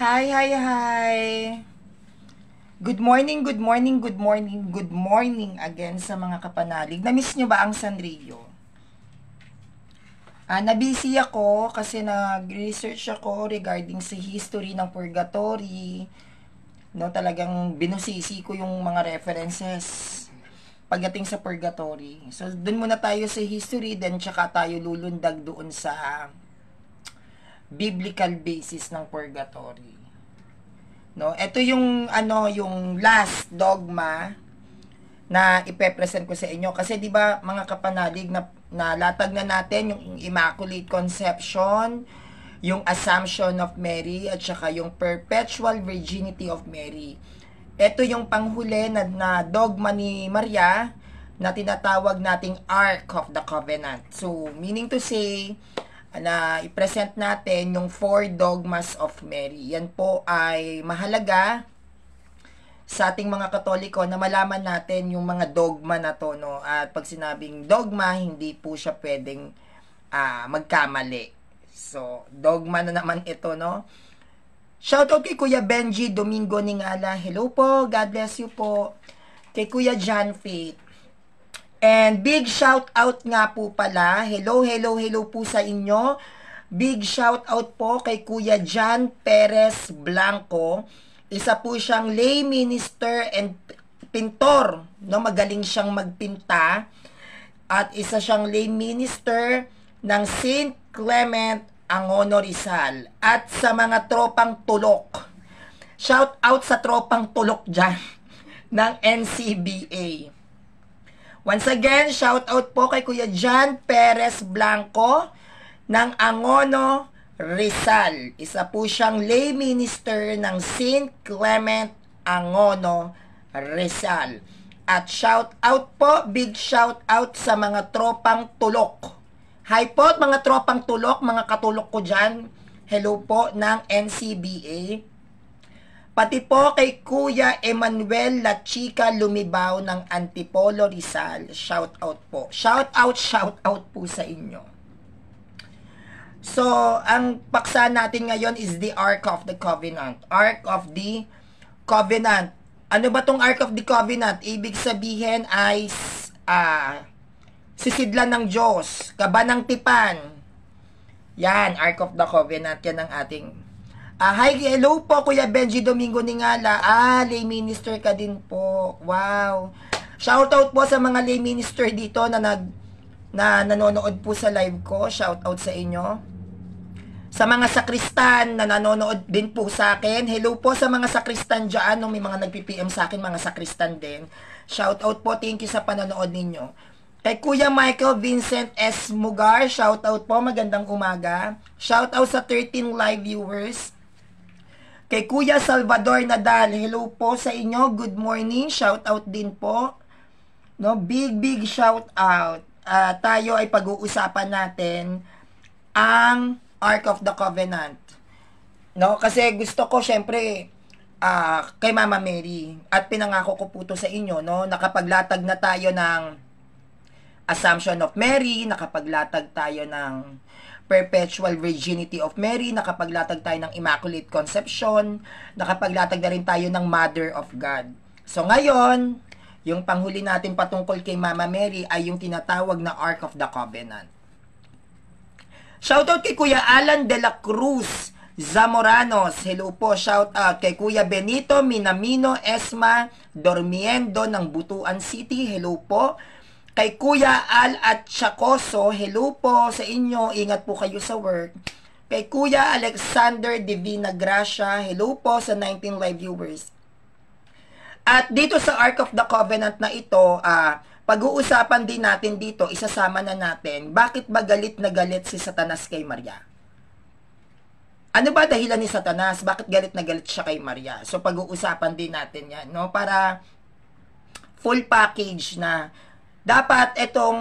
Hi, hi, hi. Good morning, good morning, good morning, good morning again sa mga kapanalig. Na-miss nyo ba ang Sanrio? Ah, nabisi ako kasi nag-research ako regarding sa history ng purgatory. No, talagang binusisi ko yung mga references pagdating sa purgatory. So, dun muna tayo sa history, then tsaka tayo lulundag doon sa biblical basis ng purgatory. No, ito yung ano, yung last dogma na ipepresent ko sa inyo kasi 'di ba mga kapanalig na nalatag na natin yung immaculate conception, yung assumption of Mary at saka yung perpetual virginity of Mary. Ito yung panghuli na, na dogma ni Maria na tinatawag nating Ark of the Covenant. So, meaning to say, na i-present natin yung four dogmas of Mary. Yan po ay mahalaga sa ating mga Katoliko na malaman natin yung mga dogma na to no at pag sinabing dogma hindi po siya pwedeng uh, magkamali. So, dogma na naman ito no. Shoutout kay Kuya Benji Domingo Ningala. Hello po, God bless you po. Kay Kuya John Faith. And big shout out nga po pala. Hello, hello, hello po sa inyo. Big shout out po kay Kuya John Perez Blanco. Isa po siyang lay minister and pintor. No, magaling siyang magpinta. At isa siyang lay minister ng St. Clement Angono Rizal. At sa mga tropang tulok. Shout out sa tropang tulok dyan ng NCBA. Once again, shout out po kay Kuya John Perez Blanco ng Angono, Rizal. Isa po siyang lay minister ng St. Clement Angono, Rizal. At shout out po, big shout out sa mga tropang tulok. Hi po mga tropang tulok, mga katulok ko dyan. Hello po ng NCBA. Pati po kay Kuya Emmanuel La Chica Lumibaw ng Antipolo Rizal. Shout out po. Shout out, shout out po sa inyo. So, ang paksa natin ngayon is the Ark of the Covenant. Ark of the Covenant. Ano ba tong Ark of the Covenant? Ibig sabihin ay uh, sisidlan ng Diyos, kaba ng tipan. Yan, Ark of the Covenant. Yan ang ating Ah, hi, hello po Kuya Benji Domingo Ningala. Ah, lay minister ka din po. Wow. Shoutout po sa mga lay minister dito na nag na nanonood po sa live ko. Shoutout sa inyo. Sa mga sakristan na nanonood din po sa akin. Hello po sa mga sakristan diyan, no, may mga nagpi-PM sa akin mga sakristan din. Shoutout po, thank you sa panonood ninyo. Kay Kuya Michael Vincent S. Mugar, shoutout po, magandang umaga. Shoutout sa 13 live viewers. Kay Kuya Salvador Nadal, hello po sa inyo. Good morning. Shout out din po. No, big big shout out. Uh, tayo ay pag-uusapan natin ang Ark of the Covenant. No, kasi gusto ko syempre uh, kay Mama Mary at pinangako ko po to sa inyo no, nakapaglatag na tayo ng Assumption of Mary, nakapaglatag tayo ng perpetual virginity of Mary, nakapaglatag tayo ng Immaculate Conception, nakapaglatag na rin tayo ng Mother of God. So ngayon, yung panghuli natin patungkol kay Mama Mary ay yung tinatawag na Ark of the Covenant. Shoutout kay Kuya Alan de la Cruz Zamoranos. Hello po. Shout out kay Kuya Benito Minamino Esma Dormiendo ng Butuan City. Hello po. Kay Kuya Al at Chacoso, hello po sa inyo. Ingat po kayo sa work. Kay Kuya Alexander Divina Gracia, hello po sa 19 live viewers. At dito sa Ark of the Covenant na ito, ah, pag-uusapan din natin dito, isasama na natin, bakit ba galit na galit si Satanas kay Maria? Ano ba dahilan ni Satanas? Bakit galit na galit siya kay Maria? So pag-uusapan din natin 'yan, no? Para full package na dapat itong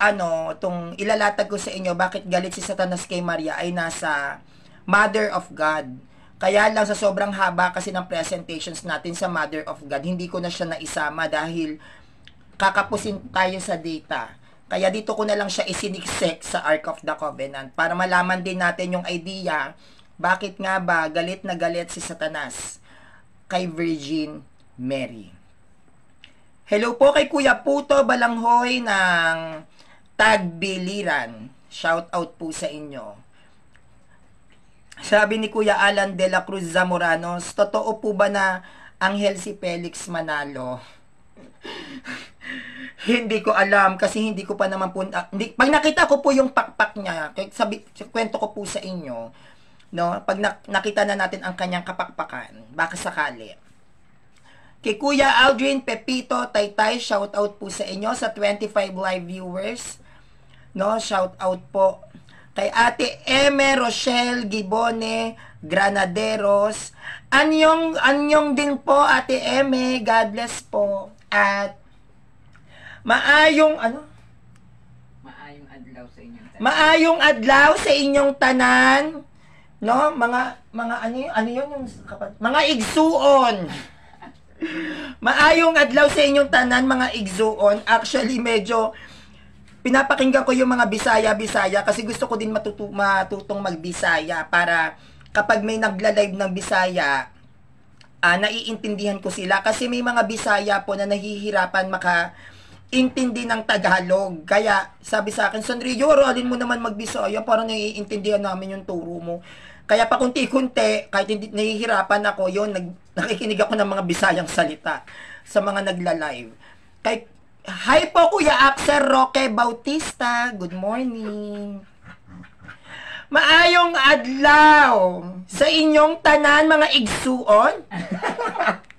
ano, itong ilalatag ko sa inyo bakit galit si Satanas kay Maria ay nasa Mother of God. Kaya lang sa sobrang haba kasi ng presentations natin sa Mother of God, hindi ko na siya naisama dahil kakapusin tayo sa data. Kaya dito ko na lang siya isiniksek sa Ark of the Covenant para malaman din natin yung idea Bakit nga ba galit na galit si Satanas kay Virgin Mary? Hello po kay Kuya Puto Balanghoy ng Tagbiliran. Shout out po sa inyo. Sabi ni Kuya Alan de la Cruz Zamoranos, totoo po ba na Angel si Felix Manalo? hindi ko alam kasi hindi ko pa naman po uh, hindi, pag nakita ko po yung pakpak niya sabi kwento ko po sa inyo no pag na, nakita na natin ang kanyang kapakpakan baka sakali Kay Kuya Aldrin Pepito Taytay, shout out po sa inyo sa 25 live viewers. No, shout out po kay Ate Eme Rochelle Gibone Granaderos. Anyong anyong din po Ate Eme, God bless po. At maayong ano? Maayong adlaw sa inyong tanan. Maayong adlaw sa inyong tanan. No, mga mga ano yun, ano yun yung kapat, mga igsuon. Maayong adlaw sa inyong tanan mga igsuon. Actually medyo pinapakinggan ko yung mga Bisaya-Bisaya kasi gusto ko din matutu matutong magbisaya para kapag may nagla-live ng Bisaya, ah, naiintindihan ko sila kasi may mga Bisaya po na nahihirapan maka intindi ng Tagalog. Kaya sabi sa akin, Sanrio, alin mo naman magbisaya para naiintindihan namin yung turo mo. Kaya pa kunti-kunti, kahit hindi nahihirapan ako, yon nag, nakikinig ako ng mga Bisayang salita sa mga nagla-live. Kay, hi po Kuya Axel Roque Bautista. Good morning. Maayong adlaw sa inyong tanan mga igsuon.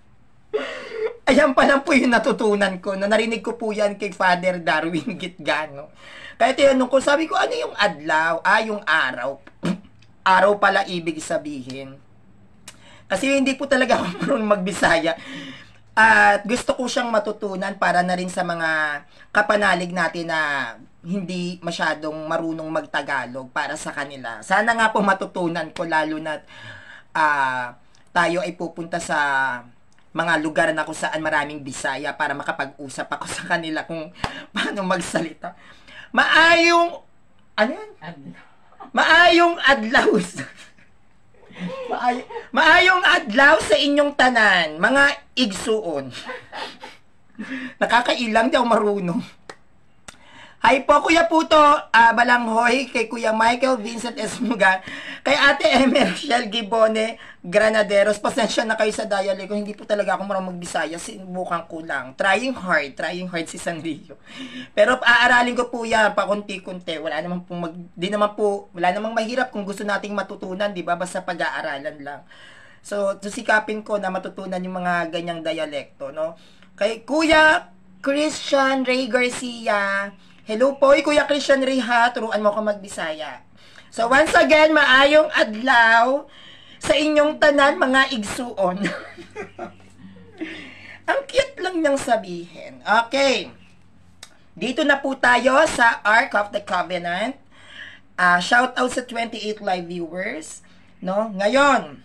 Ayan pa lang po yung natutunan ko na narinig ko po yan kay Father Darwin Gitgano. Kaya tinanong ko, sabi ko, ano yung adlaw? Ah, yung araw. Araw pala ibig sabihin. Kasi hindi po talaga ako marunong magbisaya. At gusto ko siyang matutunan para na rin sa mga kapanalig natin na hindi masyadong marunong magtagalog para sa kanila. Sana nga po matutunan ko lalo na uh, tayo ay pupunta sa mga lugar na kung saan maraming Bisaya para makapag-usap ako sa kanila kung paano magsalita. Maayong ano yan? Maayong adlaw. Maay maayong adlaw sa inyong tanan, mga igsuon. Nakakailang daw marunong. Hi po, Kuya Puto, uh, Balanghoy, kay Kuya Michael Vincent Esmugan, kay Ate Emer Shell Gibone Granaderos. Pasensya na kayo sa dialect ko, hindi po talaga ako marunong magbisaya, sinubukan ko lang. Trying hard, trying hard si Sanrio. Pero aaralin ko po yan, pakunti-kunti. Wala naman po, mag, di naman po, wala namang mahirap kung gusto nating matutunan, di ba? Basta pag-aaralan lang. So, susikapin ko na matutunan yung mga ganyang dialekto, no? Kay Kuya Christian Ray Garcia, Hello po, Kuya Christian Riha, turuan mo ko magbisaya. So once again, maayong adlaw sa inyong tanan mga igsuon. Ang cute lang niyang sabihin. Okay. Dito na po tayo sa Ark of the Covenant. Uh, shout out sa 28 live viewers. No? Ngayon,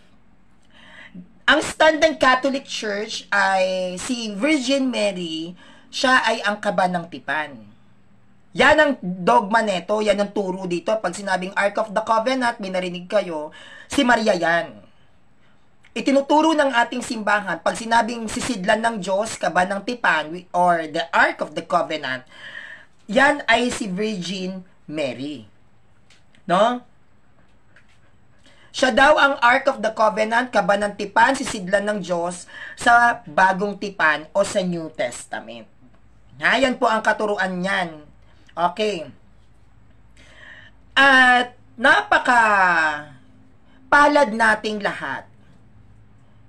ang stand ng Catholic Church ay si Virgin Mary, siya ay ang kaba ng tipan. Yan ang dogma neto, yan ang turo dito. Pag sinabing Ark of the Covenant, may narinig kayo, si Maria yan. Itinuturo ng ating simbahan, pag sinabing sisidlan ng Diyos, kaba ng tipan, or the Ark of the Covenant, yan ay si Virgin Mary. No? Siya daw ang Ark of the Covenant, kaba ng tipan, sisidlan ng Diyos sa bagong tipan o sa New Testament. Ayan po ang katuruan niyan Okay. At napaka palad nating lahat.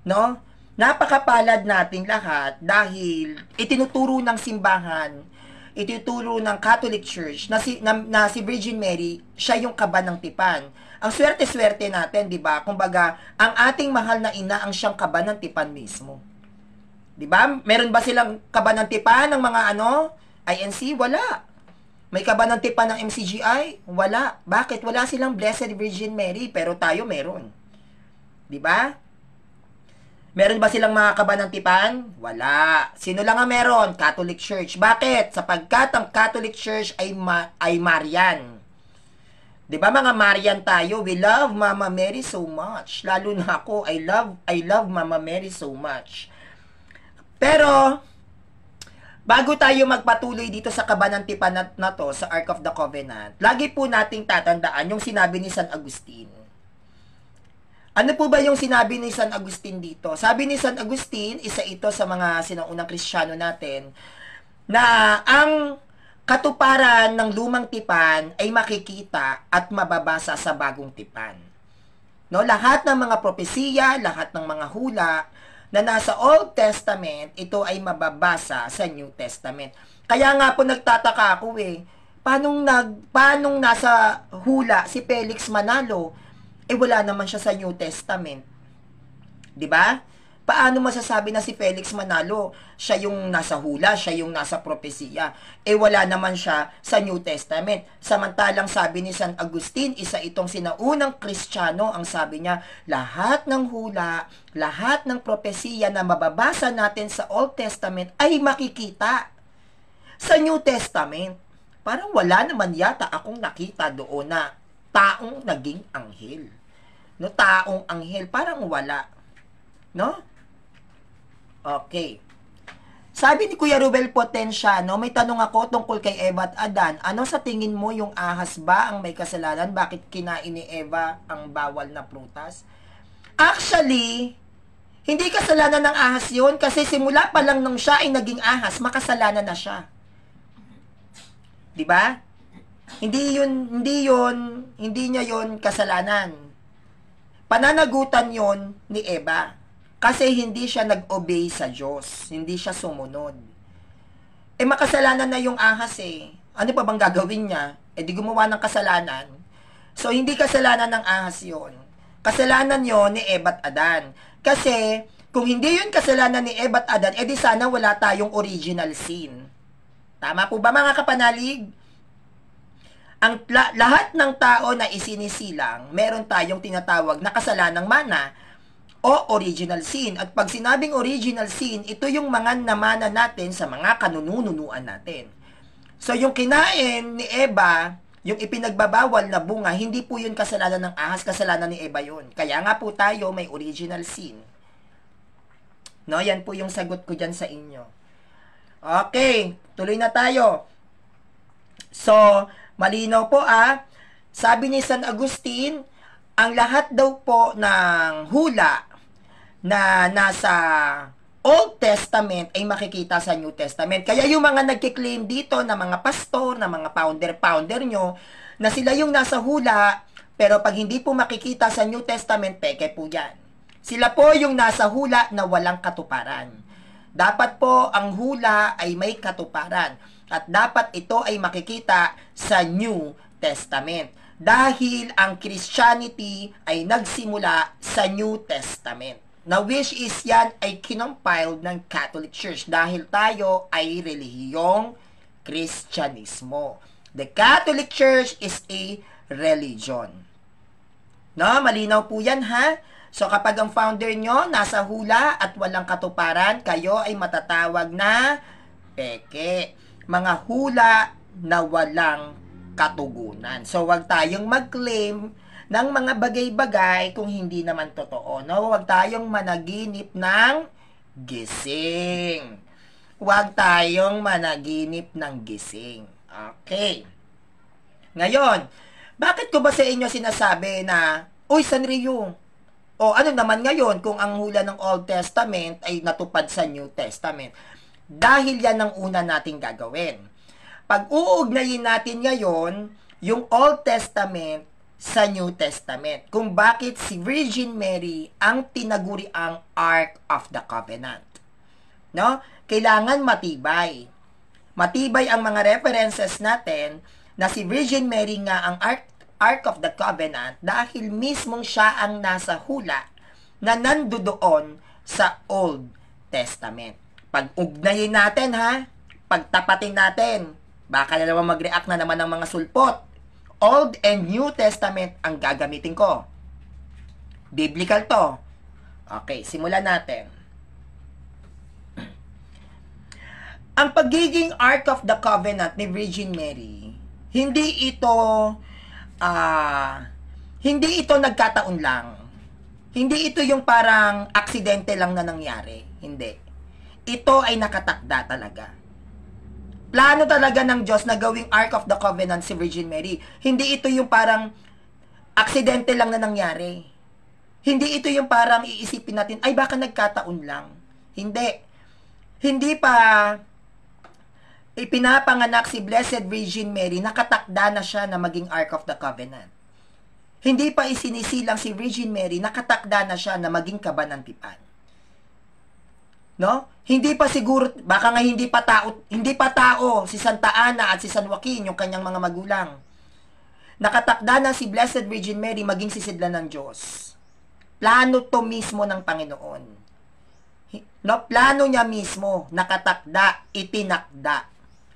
No? Napakapalad nating lahat dahil itinuturo ng simbahan, itinuturo ng Catholic Church na si, na, na si Virgin Mary, siya yung kaba ng tipan. Ang swerte-swerte natin, 'di ba? Kumbaga, ang ating mahal na ina ang siyang kaba ng tipan mismo. 'Di ba? Meron ba silang kaba ng tipan ng mga ano? INC? Wala. May kabanantipan ng MCGI? Wala. Bakit? Wala silang Blessed Virgin Mary, pero tayo meron. 'Di ba? Meron ba silang mga kabanantipan? Wala. Sino lang ang meron? Catholic Church. Bakit? Sapagkat ang Catholic Church ay ma- ay Marian. 'Di ba mga Marian tayo, we love Mama Mary so much. Lalo na ako, I love I love Mama Mary so much. Pero bago tayo magpatuloy dito sa kabanantipan na, na to sa Ark of the Covenant, lagi po nating tatandaan yung sinabi ni San Agustin. Ano po ba yung sinabi ni San Agustin dito? Sabi ni San Agustin, isa ito sa mga sinaunang Kristiyano natin, na ang katuparan ng lumang tipan ay makikita at mababasa sa bagong tipan. No, lahat ng mga propesiya, lahat ng mga hula na nasa Old Testament, ito ay mababasa sa New Testament. Kaya nga po nagtataka ako eh, paano nag paano nasa hula si Felix Manalo eh wala naman siya sa New Testament. 'Di ba? Paano masasabi na si Felix Manalo, siya yung nasa hula, siya yung nasa propesiya? Eh wala naman siya sa New Testament. Samantalang sabi ni San Agustin, isa itong sinaunang Kristiyano, ang sabi niya, lahat ng hula, lahat ng propesiya na mababasa natin sa Old Testament ay makikita sa New Testament. Parang wala naman yata akong nakita doon na taong naging anghel. No, taong anghel, parang wala. No? Okay. Sabi ni Kuya Rubel Potensiano, may tanong ako tungkol kay Eva at Adan. Ano sa tingin mo yung ahas ba ang may kasalanan? Bakit kinain ni Eva ang bawal na prutas? Actually, hindi kasalanan ng ahas yun kasi simula pa lang nung siya ay naging ahas, makasalanan na siya. 'Di ba? Hindi yun, hindi yun, hindi niya yun kasalanan. Pananagutan yun ni Eva. Kasi hindi siya nag-obey sa Diyos. Hindi siya sumunod. Eh makasalanan na yung ahas eh. Ano pa bang gagawin niya? Eh di gumawa ng kasalanan. So hindi kasalanan ng ahas yon. Kasalanan yon ni Ebat Adan. Kasi kung hindi yun kasalanan ni Ebat Adan, edi sana wala tayong original sin. Tama po ba mga kapanalig? Ang lahat ng tao na isinisilang, meron tayong tinatawag na kasalanang mana o original sin. At pag sinabing original sin, ito yung mga namana natin sa mga kanununuan natin. So yung kinain ni Eva, yung ipinagbabawal na bunga, hindi po yun kasalanan ng ahas, kasalanan ni Eva yun. Kaya nga po tayo may original sin. No, yan po yung sagot ko dyan sa inyo. Okay, tuloy na tayo. So, malinaw po ah, sabi ni San Agustin, ang lahat daw po ng hula na nasa Old Testament ay makikita sa New Testament. Kaya yung mga nagkiklaim dito na mga pastor, na mga founder-founder nyo, na sila yung nasa hula, pero pag hindi po makikita sa New Testament, peke po yan. Sila po yung nasa hula na walang katuparan. Dapat po ang hula ay may katuparan. At dapat ito ay makikita sa New Testament. Dahil ang Christianity ay nagsimula sa New Testament na which is yan ay kinompiled ng Catholic Church dahil tayo ay relihiyong Kristyanismo. The Catholic Church is a religion. No, malinaw po yan ha. So kapag ang founder nyo nasa hula at walang katuparan, kayo ay matatawag na peke. Mga hula na walang katugunan. So wag tayong mag-claim ng mga bagay-bagay kung hindi naman totoo. No? Huwag tayong managinip ng gising. Huwag tayong managinip ng gising. Okay. Ngayon, bakit ko ba sa inyo sinasabi na, Uy, Sanrio, o ano naman ngayon kung ang hula ng Old Testament ay natupad sa New Testament? Dahil yan ang una nating gagawin. Pag uugnayin natin ngayon, yung Old Testament sa New Testament kung bakit si Virgin Mary ang tinaguri ang Ark of the Covenant. No? Kailangan matibay. Matibay ang mga references natin na si Virgin Mary nga ang Ark, Ark of the Covenant dahil mismong siya ang nasa hula na nandoon sa Old Testament. Pag-ugnayin natin ha, pagtapatin natin, baka na naman mag-react na naman ng mga sulpot Old and New Testament ang gagamitin ko. Biblical to. Okay, simulan natin. Ang pagiging Ark of the Covenant ni Virgin Mary, hindi ito ah, hindi ito nagkataon lang. Hindi ito yung parang aksidente lang na nangyari. Hindi. Ito ay nakatakda talaga. Plano talaga ng Diyos na gawing Ark of the Covenant si Virgin Mary. Hindi ito yung parang aksidente lang na nangyari. Hindi ito yung parang iisipin natin, ay baka nagkataon lang. Hindi. Hindi pa ipinapanganak si Blessed Virgin Mary, nakatakda na siya na maging Ark of the Covenant. Hindi pa isinisilang si Virgin Mary, nakatakda na siya na maging kabanantipan. No? Hindi pa siguro, baka nga hindi pa tao, hindi pa tao si Santa Ana at si San Joaquin, yung kanyang mga magulang. Nakatakda na si Blessed Virgin Mary maging sisidlan ng Diyos. Plano to mismo ng Panginoon. No, plano niya mismo, nakatakda, itinakda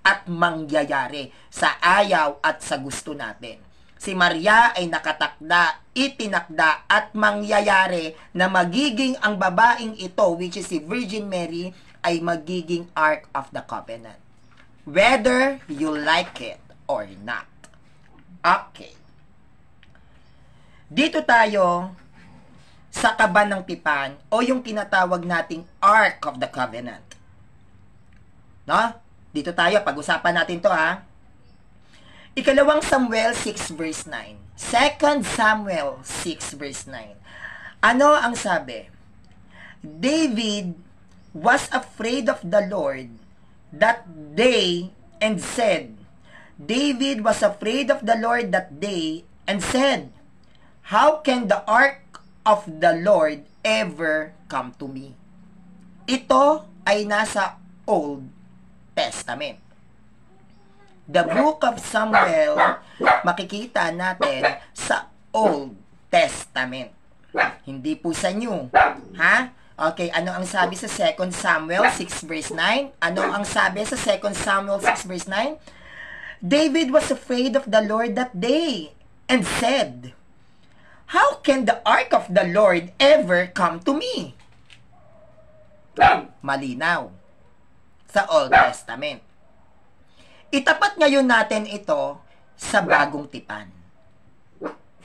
at mangyayari sa ayaw at sa gusto natin. Si Maria ay nakatakda, itinakda at mangyayari na magiging ang babaeng ito, which is si Virgin Mary, ay magiging Ark of the Covenant. Whether you like it or not. Okay. Dito tayo sa kaban ng tipan o yung tinatawag nating Ark of the Covenant. No? Dito tayo, pag-usapan natin to ha. Ikalawang Samuel 6 verse 9. Second Samuel 6 verse 9. Ano ang sabi? David was afraid of the Lord that day and said, David was afraid of the Lord that day and said, How can the ark of the Lord ever come to me? Ito ay nasa Old Testament. The book of Samuel, makikita natin sa Old Testament. Hindi po sa New. Ha? Okay, ano ang sabi sa 2 Samuel 6 verse 9? Ano ang sabi sa 2 Samuel 6 verse 9? David was afraid of the Lord that day and said, How can the ark of the Lord ever come to me? Malinaw sa Old Testament. Itapat ngayon natin ito sa bagong tipan.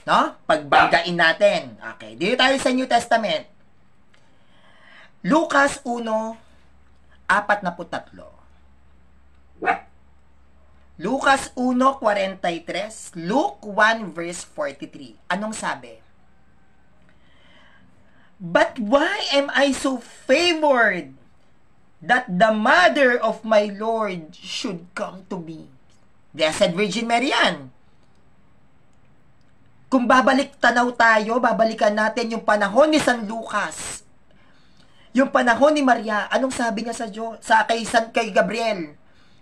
No? Pagbanggain natin. Okay, dito tayo sa New Testament. Lucas 1, 43. Lucas 1.43, Luke 1 verse 43. Anong sabi? But why am I so favored that the mother of my Lord should come to me? Blessed Virgin Mary yan. Kung babalik tanaw tayo, babalikan natin yung panahon ni San Lucas. Yung panahon ni Maria, anong sabi niya sa Diyos, sa kay San kay Gabriel?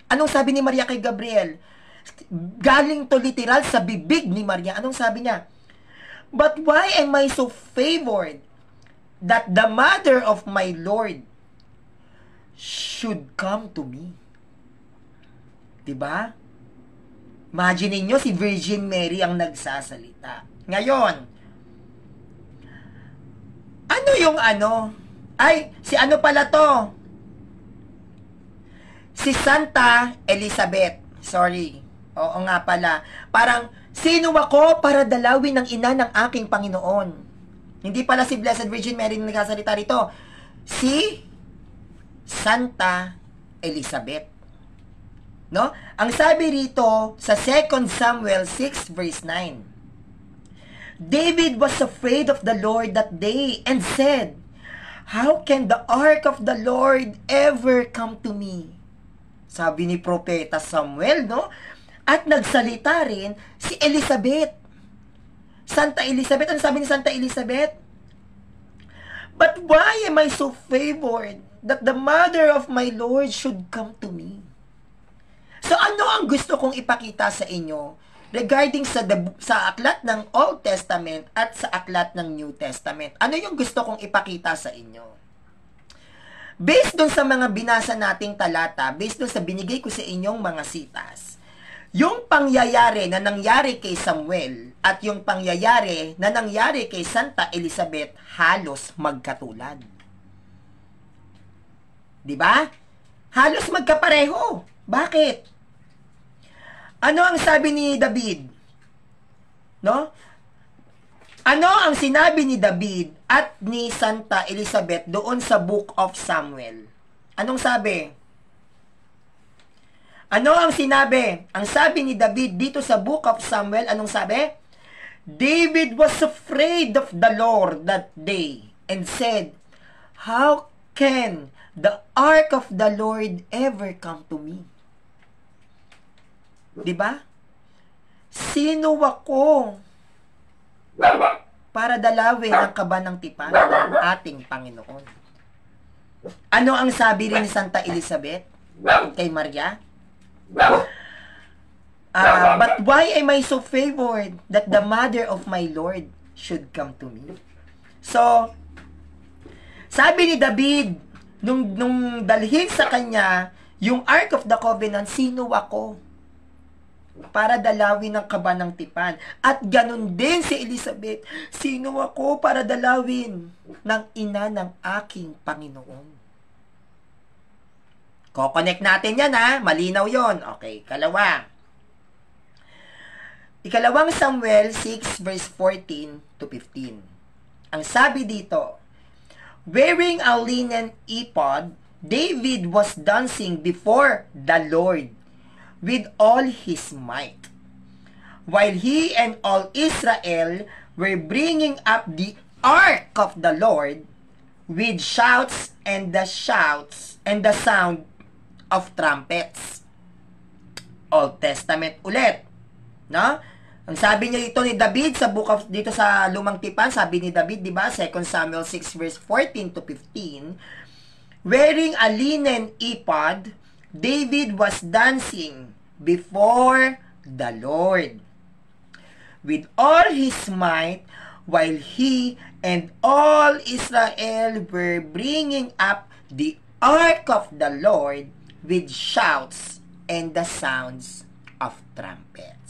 Anong sabi ni Maria kay Gabriel? Galing to literal sa bibig ni Maria. Anong sabi niya? But why am I so favored that the mother of my Lord should come to me? Diba? Imagine niyo si Virgin Mary ang nagsasalita. Ngayon, ano yung ano? Ay, si ano pala to? Si Santa Elizabeth. Sorry. Oo nga pala. Parang, sino ako para dalawin ng ina ng aking Panginoon? Hindi pala si Blessed Virgin Mary na nagsasalita rito. Si Santa Elizabeth. No? Ang sabi rito sa 2 Samuel 6 verse 9. David was afraid of the Lord that day and said, How can the ark of the Lord ever come to me? Sabi ni Propeta Samuel, no? At nagsalita rin si Elizabeth. Santa Elizabeth, ano sabi ni Santa Elizabeth? But why am I so favored that the mother of my Lord should come to me? So ano ang gusto kong ipakita sa inyo regarding sa the, sa aklat ng Old Testament at sa aklat ng New Testament? Ano yung gusto kong ipakita sa inyo? Based dun sa mga binasa nating talata, based dun sa binigay ko sa inyong mga sitas, yung pangyayari na nangyari kay Samuel at yung pangyayari na nangyari kay Santa Elizabeth halos magkatulad. 'Di ba? Halos magkapareho. Bakit? Ano ang sabi ni David? No? Ano ang sinabi ni David at ni Santa Elizabeth doon sa Book of Samuel? Anong sabi? Ano ang sinabi? Ang sabi ni David dito sa Book of Samuel, anong sabi? David was afraid of the Lord that day and said, How can the ark of the Lord ever come to me? 'Di ba? Sino ako para dalawin ang kaba ng tipan ng ating Panginoon? Ano ang sabi rin ni Santa Elizabeth kay Maria? Ah, but why am I so favored that the mother of my Lord should come to me? So, sabi ni David, nung, nung dalhin sa kanya yung Ark of the Covenant, sino ako? Para dalawin ang kaba ng tipan. At ganun din si Elizabeth, sino ako para dalawin ng ina ng aking Panginoon? Ko-connect natin yan ha, malinaw yon. Okay, kalawa. Ikalawang Samuel 6 verse 14 to 15. Ang sabi dito, Wearing a linen ephod, David was dancing before the Lord with all his might. While he and all Israel were bringing up the ark of the Lord with shouts and the shouts and the sound of trumpets. Old Testament ulit. No? Ang sabi niya dito ni David sa book of dito sa Lumang Tipan, sabi ni David, 'di ba? 2 Samuel 6 verse 14 to 15, wearing a linen ephod, David was dancing before the Lord with all his might while he and all Israel were bringing up the ark of the Lord with shouts and the sounds of trumpets.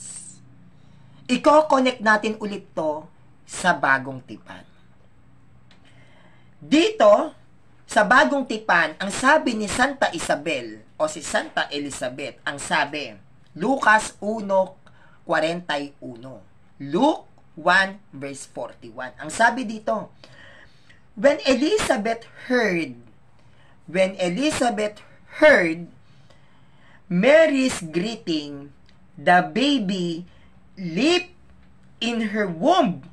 Iko-connect natin ulit to sa bagong tipan. Dito, sa bagong tipan, ang sabi ni Santa Isabel o si Santa Elizabeth, ang sabi, Lucas 1.41. Luke 1 verse 41. Ang sabi dito, When Elizabeth heard, when Elizabeth heard Mary's greeting, the baby leaped in her womb,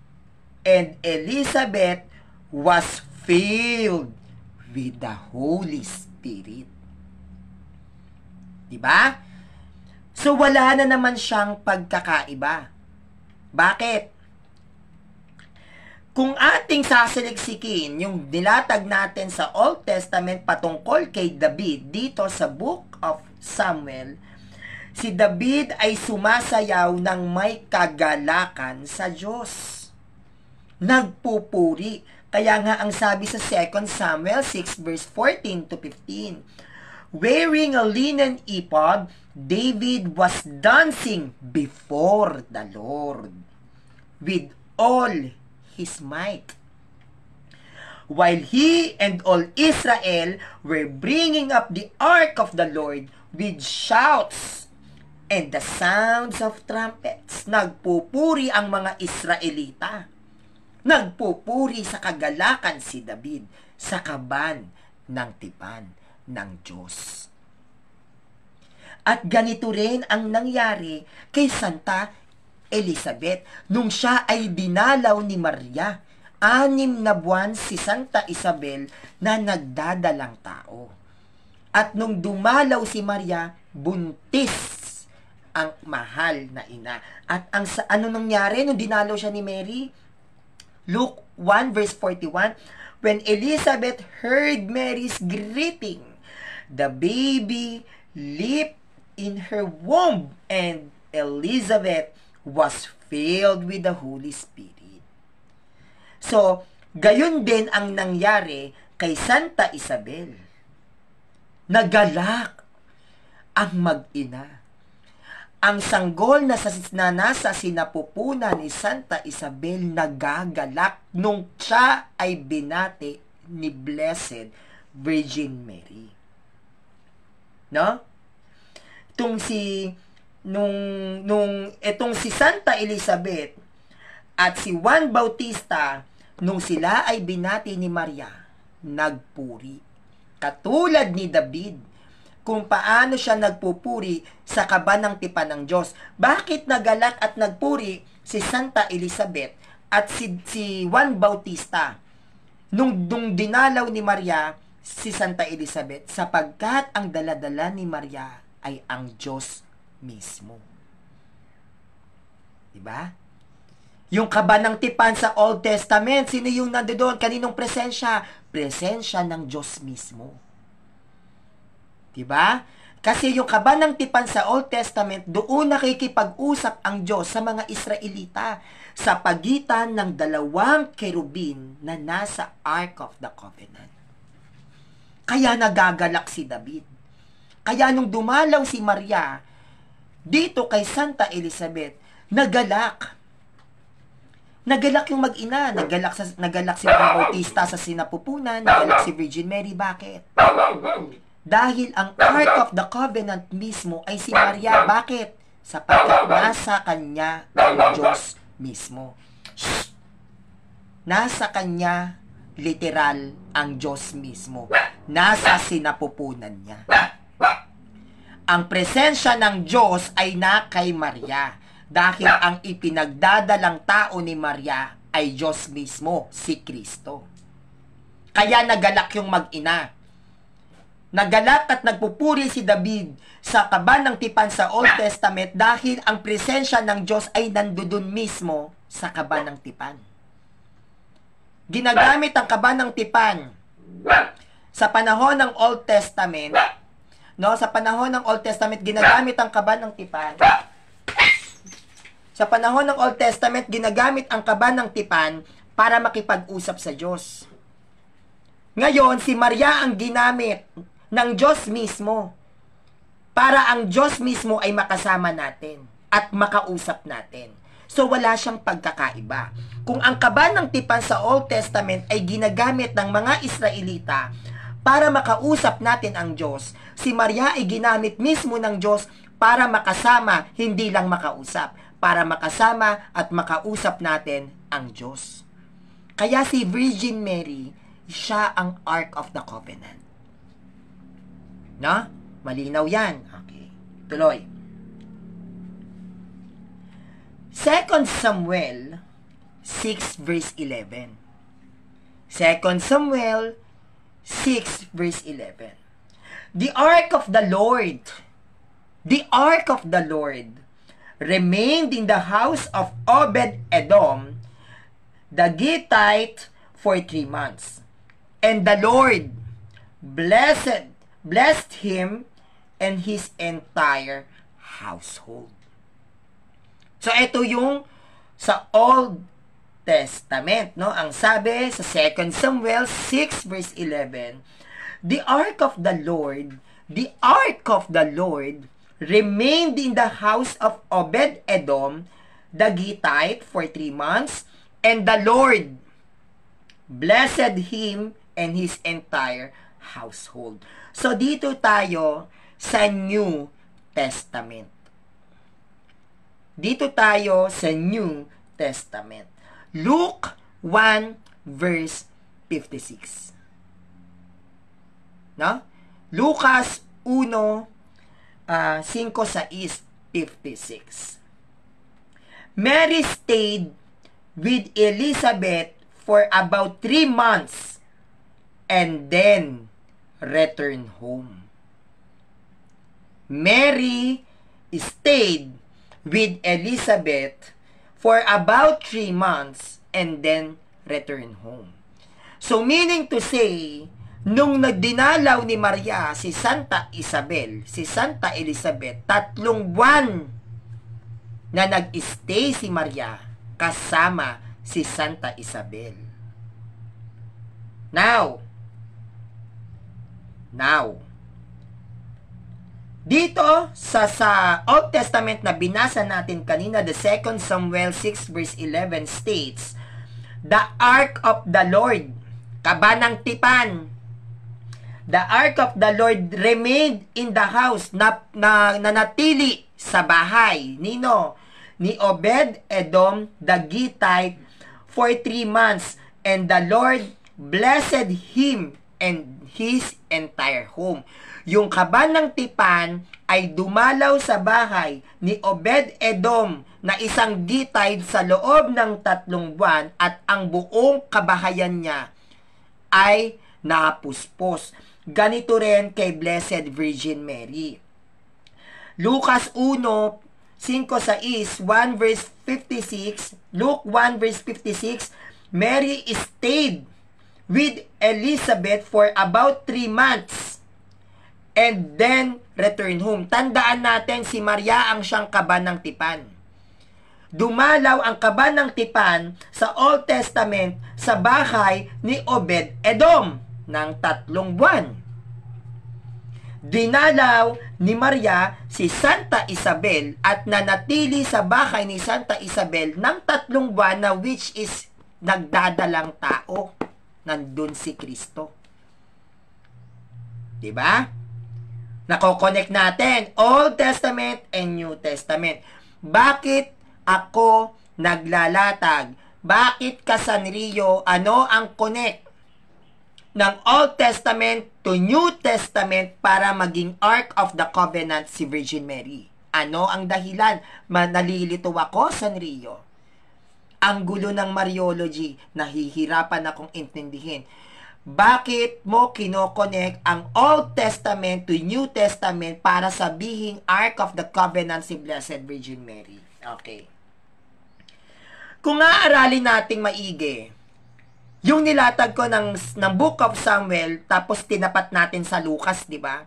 and Elizabeth was filled with the Holy Spirit. Diba? So, wala na naman siyang pagkakaiba. Bakit? Kung ating sasaliksikin yung nilatag natin sa Old Testament patungkol kay David dito sa Book of Samuel, si David ay sumasayaw ng may kagalakan sa Diyos. Nagpupuri. Kaya nga ang sabi sa 2 Samuel 6 verse 14 to 15, Wearing a linen ephod, David was dancing before the Lord with all his might. While he and all Israel were bringing up the ark of the Lord with shouts and the sounds of trumpets. Nagpupuri ang mga Israelita. Nagpupuri sa kagalakan si David sa kaban ng tipan ng Diyos. At ganito rin ang nangyari kay Santa Elizabeth nung siya ay dinalaw ni Maria. Anim na buwan si Santa Isabel na nagdadalang tao. At nung dumalaw si Maria, buntis ang mahal na ina. At ang sa, ano nangyari nung dinalaw siya ni Mary? Luke 1 verse 41, When Elizabeth heard Mary's greeting, the baby leaped in her womb and Elizabeth was filled with the Holy Spirit. So, gayon din ang nangyari kay Santa Isabel. Nagalak ang mag-ina. Ang sanggol na, sa, na nasa sinapupunan ni Santa Isabel nagagalak nung siya ay binati ni Blessed Virgin Mary. No? Tung si nung nung etong si Santa Elizabeth at si Juan Bautista, nung sila ay binati ni Maria, nagpuri. Katulad ni David, kung paano siya nagpupuri sa kaba ng tipan ng Diyos. Bakit nagalak at nagpuri si Santa Elizabeth at si, si Juan Bautista nung, nung dinalaw ni Maria si Santa Elizabeth sapagkat ang daladala ni Maria ay ang Diyos mismo. Diba? Yung kaba ng tipan sa Old Testament, sino yung nandoon? Kaninong presensya? Presensya ng Diyos mismo. Diba? Kasi yung kaba ng tipan sa Old Testament, doon nakikipag-usap ang Diyos sa mga Israelita sa pagitan ng dalawang kerubin na nasa Ark of the Covenant. Kaya nagagalak si David. Kaya nung dumalaw si Maria dito kay Santa Elizabeth, nagalak. Nagalak yung mag-ina, nagalak, sa, nagalak si Bautista sa sinapupunan, nagalak si Virgin Mary. Bakit? Dahil ang Ark of the Covenant mismo ay si Maria. Bakit? Sapagkat nasa kanya ang Diyos mismo. Nasa kanya literal ang Diyos mismo. Nasa sinapupunan niya. Ang presensya ng Diyos ay na kay Maria dahil ang ipinagdadalang tao ni Maria ay Diyos mismo, si Kristo. Kaya nagalak yung mag-ina. Nagalak at nagpupuri si David sa kaban ng tipan sa Old Testament dahil ang presensya ng Diyos ay nandudun mismo sa kaban ng tipan. Ginagamit ang kaban ng tipan sa panahon ng Old Testament, no, sa panahon ng Old Testament ginagamit ang kaban ng tipan sa panahon ng Old Testament, ginagamit ang kaban ng tipan para makipag-usap sa Diyos. Ngayon, si Maria ang ginamit ng Diyos mismo para ang Diyos mismo ay makasama natin at makausap natin. So, wala siyang pagkakaiba. Kung ang kaban ng tipan sa Old Testament ay ginagamit ng mga Israelita para makausap natin ang Diyos, si Maria ay ginamit mismo ng Diyos para makasama, hindi lang makausap para makasama at makausap natin ang Diyos. Kaya si Virgin Mary, siya ang Ark of the Covenant. No? Malinaw yan. Okay. Tuloy. 2 Samuel 6 verse 11. 2 Samuel 6 verse 11. The ark of the Lord, the ark of the Lord remained in the house of Obed Edom, the Gittite, for three months. And the Lord blessed, blessed him and his entire household. So, ito yung sa Old Testament, no? Ang sabi sa 2 Samuel 6 verse 11, The ark of the Lord, the ark of the Lord remained in the house of Obed Edom, the Gittite, for three months, and the Lord blessed him and his entire household. So, dito tayo sa New Testament. Dito tayo sa New Testament. Luke 1 verse 56. No? Lucas 1 uh, 5 sa East 56. Mary stayed with Elizabeth for about 3 months and then returned home. Mary stayed with Elizabeth for about 3 months and then returned home. So meaning to say, Nung nagdinalaw ni Maria si Santa Isabel, si Santa Elizabeth, tatlong buwan na nag-stay si Maria kasama si Santa Isabel. Now, now, dito sa sa Old Testament na binasa natin kanina, the 2 Samuel 6 verse 11 states, The Ark of the Lord, kabanang tipan, the ark of the Lord remained in the house na, na nanatili sa bahay. Nino ni Obed Edom the Gittite for three months, and the Lord blessed him and his entire home. Yung kaban ng tipan ay dumalaw sa bahay ni Obed Edom na isang Gittite sa loob ng tatlong buwan at ang buong kabahayan niya ay napuspos. Ganito rin kay Blessed Virgin Mary. Lucas 1, 5 sa is 1 verse 56, Luke 1 verse 56, Mary stayed with Elizabeth for about 3 months and then returned home. Tandaan natin si Maria ang siyang kaban ng tipan. Dumalaw ang kaban ng tipan sa Old Testament sa bahay ni Obed Edom ng tatlong buwan. Dinalaw ni Maria si Santa Isabel at nanatili sa bahay ni Santa Isabel ng tatlong buwan na which is nagdadalang tao. Nandun si Kristo. 'Di ba? Nako-connect natin Old Testament and New Testament. Bakit ako naglalatag? Bakit ka Sanrio? Ano ang connect ng Old Testament to New Testament para maging Ark of the Covenant si Virgin Mary. Ano ang dahilan? Manalilito ako, Sanrio. Ang gulo ng Mariology, nahihirapan akong intindihin. Bakit mo kinokonek ang Old Testament to New Testament para sabihin Ark of the Covenant si Blessed Virgin Mary? Okay. Kung aaralin nating maigi, yung nilatag ko ng, ng Book of Samuel, tapos tinapat natin sa Lucas, di ba?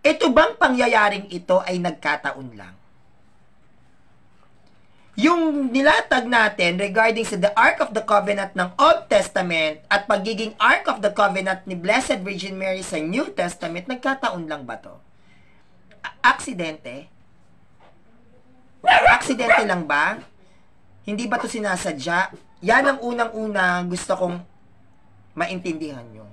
Ito bang pangyayaring ito ay nagkataon lang? Yung nilatag natin regarding sa the Ark of the Covenant ng Old Testament at pagiging Ark of the Covenant ni Blessed Virgin Mary sa New Testament, nagkataon lang ba to? Aksidente? Aksidente lang ba? Hindi ba to sinasadya? Yan ang unang-una gusto kong maintindihan nyo.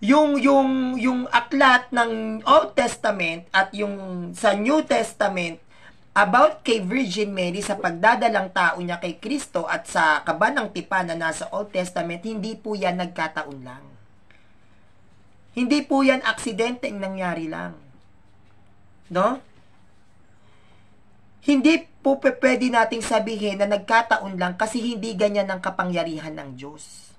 Yung, yung, yung aklat ng Old Testament at yung sa New Testament about kay Virgin Mary sa pagdadalang tao niya kay Kristo at sa kabanang tipan na nasa Old Testament, hindi po yan nagkataon lang. Hindi po yan aksidente ang nangyari lang. No? Hindi po pwede nating sabihin na nagkataon lang kasi hindi ganyan ang kapangyarihan ng Diyos.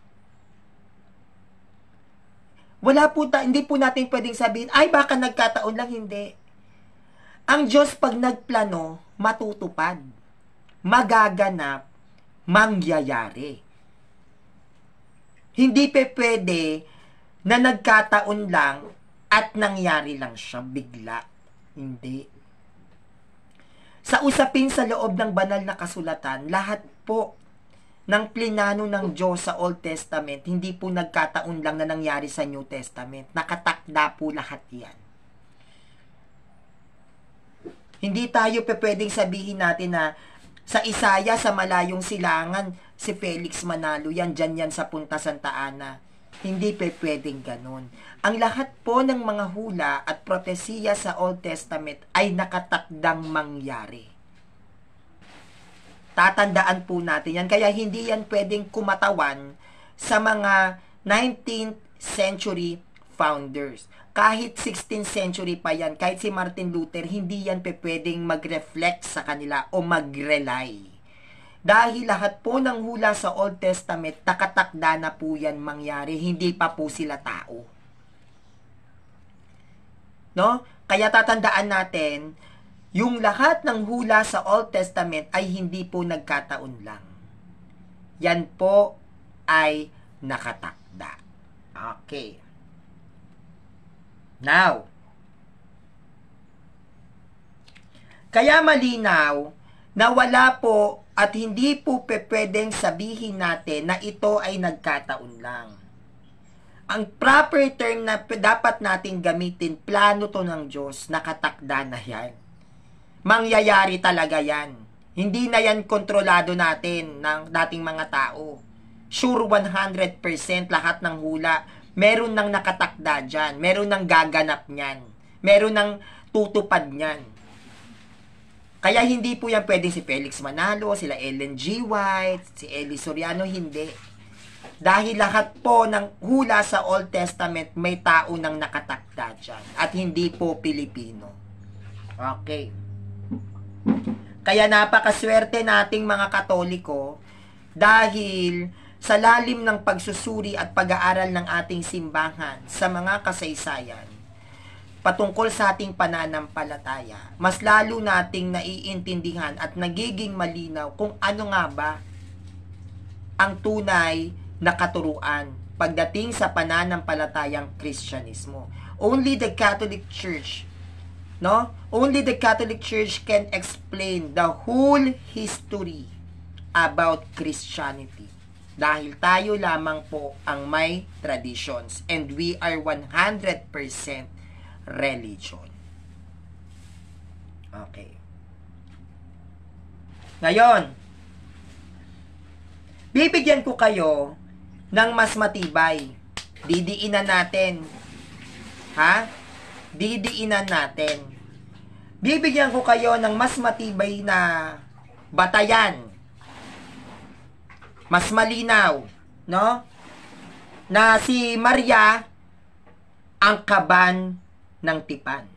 Wala po ta, hindi po natin pwedeng sabihin, ay baka nagkataon lang, hindi. Ang Diyos pag nagplano, matutupad, magaganap, mangyayari. Hindi pe pwede na nagkataon lang at nangyari lang siya bigla. Hindi. Sa usapin sa loob ng banal na kasulatan, lahat po ng plinano ng Diyos sa Old Testament, hindi po nagkataon lang na nangyari sa New Testament. Nakatakda po lahat yan. Hindi tayo pe pwedeng sabihin natin na sa Isaya, sa malayong silangan, si Felix Manalo, yan, dyan yan sa Punta Santa Ana. Hindi pe pwedeng ganun. Ang lahat po ng mga hula at propesiya sa Old Testament ay nakatakdang mangyari. Tatandaan po natin yan. Kaya hindi yan pwedeng kumatawan sa mga 19th century founders. Kahit 16th century pa yan, kahit si Martin Luther, hindi yan pe pwedeng mag-reflect sa kanila o mag-rely dahil lahat po ng hula sa Old Testament, nakatakda na po yan mangyari. Hindi pa po sila tao. No? Kaya tatandaan natin, yung lahat ng hula sa Old Testament ay hindi po nagkataon lang. Yan po ay nakatakda. Okay. Now, kaya malinaw na wala po at hindi po pwedeng sabihin natin na ito ay nagkataon lang. Ang proper term na dapat nating gamitin, plano to ng Diyos, nakatakda na yan. Mangyayari talaga yan. Hindi na yan kontrolado natin ng dating mga tao. Sure 100% lahat ng hula. Meron nang nakatakda dyan. Meron nang gaganap niyan. Meron nang tutupad niyan. Kaya hindi po yan pwedeng si Felix Manalo, sila Ellen G. White, si Eli Soriano, hindi. Dahil lahat po ng hula sa Old Testament may tao nang nakatakda dyan. At hindi po Pilipino. Okay. Kaya napakaswerte nating mga Katoliko dahil sa lalim ng pagsusuri at pag-aaral ng ating simbahan sa mga kasaysayan, patungkol sa ating pananampalataya, mas lalo nating naiintindihan at nagiging malinaw kung ano nga ba ang tunay na katuruan pagdating sa pananampalatayang Kristyanismo. Only the Catholic Church, no? Only the Catholic Church can explain the whole history about Christianity. Dahil tayo lamang po ang may traditions and we are 100% religion. Okay. Ngayon, bibigyan ko kayo ng mas matibay. Didiinan natin. Ha? Didiinan natin. Bibigyan ko kayo ng mas matibay na batayan. Mas malinaw, no? Na si Maria ang kaban ng tipan.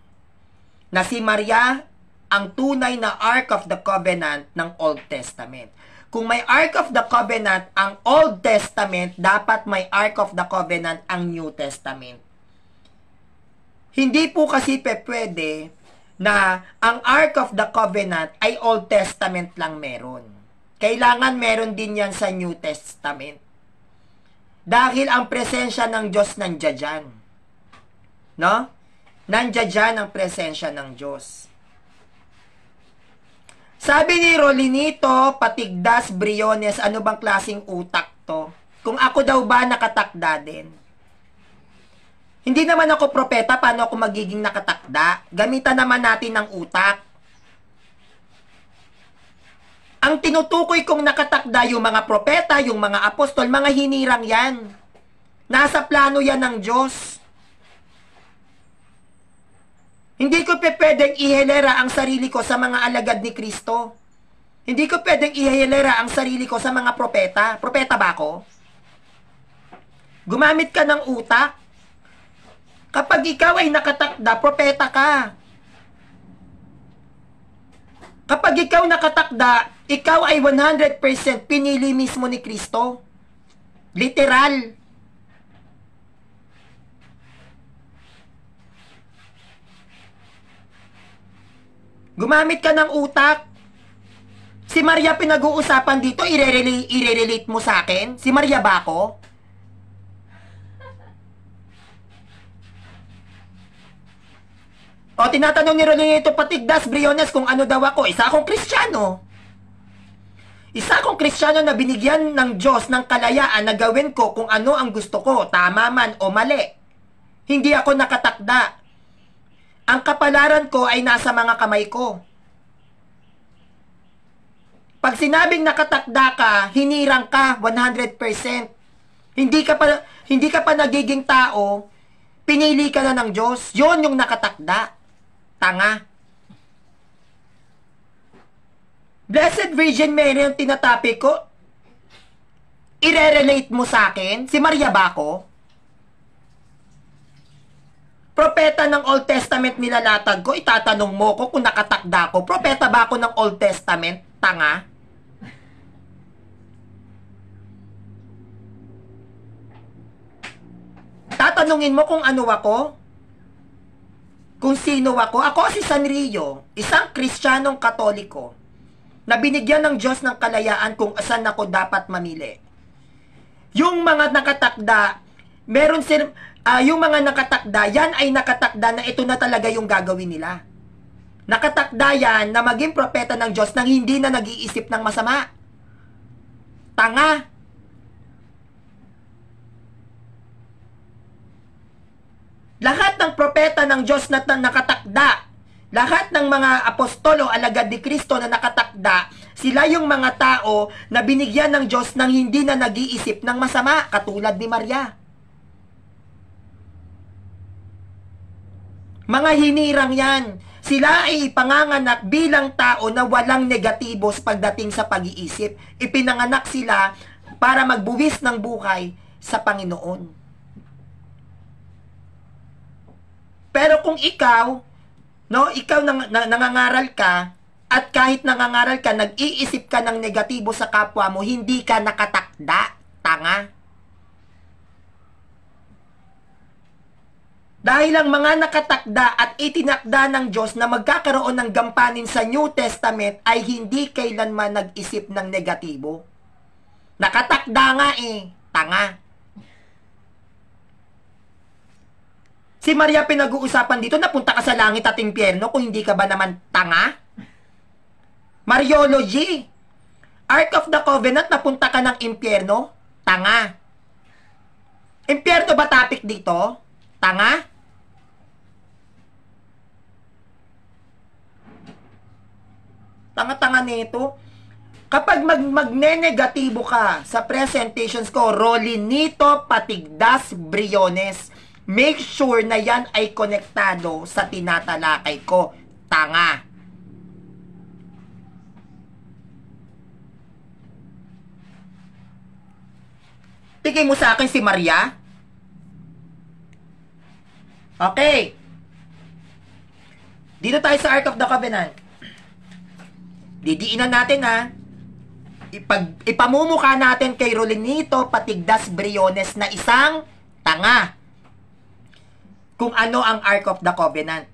Na si Maria ang tunay na Ark of the Covenant ng Old Testament. Kung may Ark of the Covenant ang Old Testament, dapat may Ark of the Covenant ang New Testament. Hindi po kasi pe pwede na ang Ark of the Covenant ay Old Testament lang meron. Kailangan meron din yan sa New Testament. Dahil ang presensya ng Diyos nandiyan dyan. No? Nandiyan dyan ang presensya ng Diyos. Sabi ni Rolinito, Patigdas, Briones, ano bang klasing utak to? Kung ako daw ba nakatakda din? Hindi naman ako propeta, paano ako magiging nakatakda? Gamitan naman natin ng utak. Ang tinutukoy kong nakatakda yung mga propeta, yung mga apostol, mga hinirang yan. Nasa plano yan ng Diyos. Hindi ko pwedeng ihilera ang sarili ko sa mga alagad ni Kristo. Hindi ko pwedeng ihilera ang sarili ko sa mga propeta. Propeta ba ako? Gumamit ka ng utak. Kapag ikaw ay nakatakda, propeta ka. Kapag ikaw nakatakda, ikaw ay 100% pinili mismo ni Kristo. Literal. Gumamit ka ng utak. Si Maria pinag-uusapan dito, i-relate, i-relate mo sa akin? Si Maria ba ako? O, tinatanong ni Rolito Patigdas, Briones, kung ano daw ako. Isa akong kristyano. Isa akong kristyano na binigyan ng Diyos ng kalayaan na gawin ko kung ano ang gusto ko, tama man o mali. Hindi ako nakatakda. Ang kapalaran ko ay nasa mga kamay ko. Pag sinabing nakatakda ka, hinirang ka 100%. Hindi ka pa hindi ka pa nagiging tao, pinili ka na ng Diyos. 'Yon yung nakatakda. Tanga. Blessed Virgin Mary yung tinatapi ko. Ire-relate mo sa akin? Si Maria ba ako? propeta ng Old Testament nilalatag ko, itatanong mo ko kung nakatakda ko. Propeta ba ako ng Old Testament? Tanga? Tatanungin mo kung ano ako? Kung sino ako? Ako si Sanrio, isang Kristiyanong Katoliko na binigyan ng Diyos ng kalayaan kung asan ako dapat mamili. Yung mga nakatakda, meron sila, uh, yung mga nakatakda, yan ay nakatakda na ito na talaga yung gagawin nila. Nakatakda yan na maging propeta ng Diyos nang hindi na nag-iisip ng masama. Tanga. Lahat ng propeta ng Diyos na nakatakda, lahat ng mga apostolo alagad ni Kristo na nakatakda, sila yung mga tao na binigyan ng Diyos nang hindi na nag-iisip ng masama, katulad ni Maria. Mga hinirang yan. Sila ay ipanganganak bilang tao na walang negatibos pagdating sa pag-iisip. Ipinanganak sila para magbuwis ng buhay sa Panginoon. Pero kung ikaw, no, ikaw nang, na, nangangaral ka, at kahit nangangaral ka, nag-iisip ka ng negatibo sa kapwa mo, hindi ka nakatakda, tanga. Dahil ang mga nakatakda at itinakda ng Diyos na magkakaroon ng gampanin sa New Testament ay hindi kailanman nag-isip ng negatibo. Nakatakda nga eh, tanga. Si Maria pinag-uusapan dito, napunta ka sa langit at impyerno kung hindi ka ba naman tanga? Mariology. Ark of the Covenant, napunta ka ng impyerno? Tanga. Impyerno ba topic dito? Tanga? Tanga-tanga nito. Kapag mag magne-negatibo ka sa presentations ko, Rolinito Patigdas Briones, make sure na yan ay konektado sa tinatalakay ko. Tanga. Tigay mo sa akin si Maria? Okay. Dito tayo sa Ark of the Covenant. Didiinan natin ha. Ipag, ipamumukha natin kay Rolinito Patigdas Briones na isang tanga. Kung ano ang Ark of the Covenant.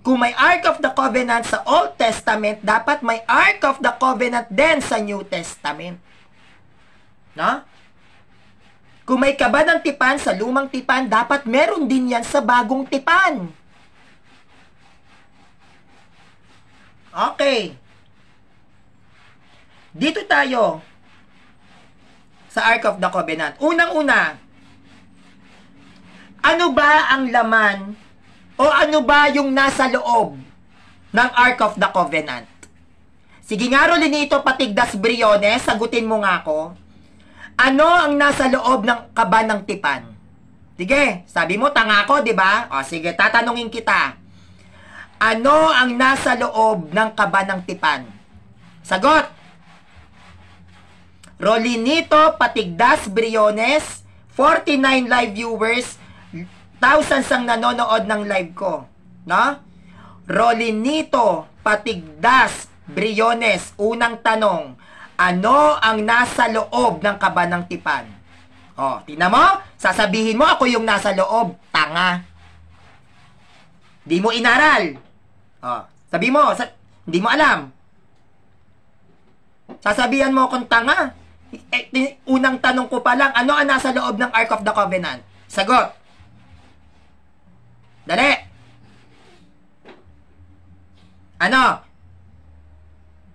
Kung may Ark of the Covenant sa Old Testament, dapat may Ark of the Covenant din sa New Testament. No? Kung may kaba ng tipan sa lumang tipan, dapat meron din yan sa bagong tipan. Okay. Dito tayo sa Ark of the Covenant. Unang-una, ano ba ang laman o ano ba yung nasa loob ng Ark of the Covenant? Sige nga, Rolinito Patigdas Briones, sagutin mo nga ako. Ano ang nasa loob ng kaba ng tipan? Sige, sabi mo, tanga ko, di ba? O sige, tatanungin kita. Ano ang nasa loob ng kaba ng tipan? Sagot! Rolinito Patigdas Briones, 49 live viewers, thousands ang nanonood ng live ko. No? Rolinito Patigdas Briones, unang tanong, ano ang nasa loob ng kaba ng tipan? O, tina mo? Sasabihin mo ako yung nasa loob. Tanga. Di mo inaral. O, sabi mo, sa, hindi mo alam. Sasabihan mo akong tanga. Eh, unang tanong ko pa lang, ano ang nasa loob ng Ark of the Covenant? Sagot. Dali. Ano?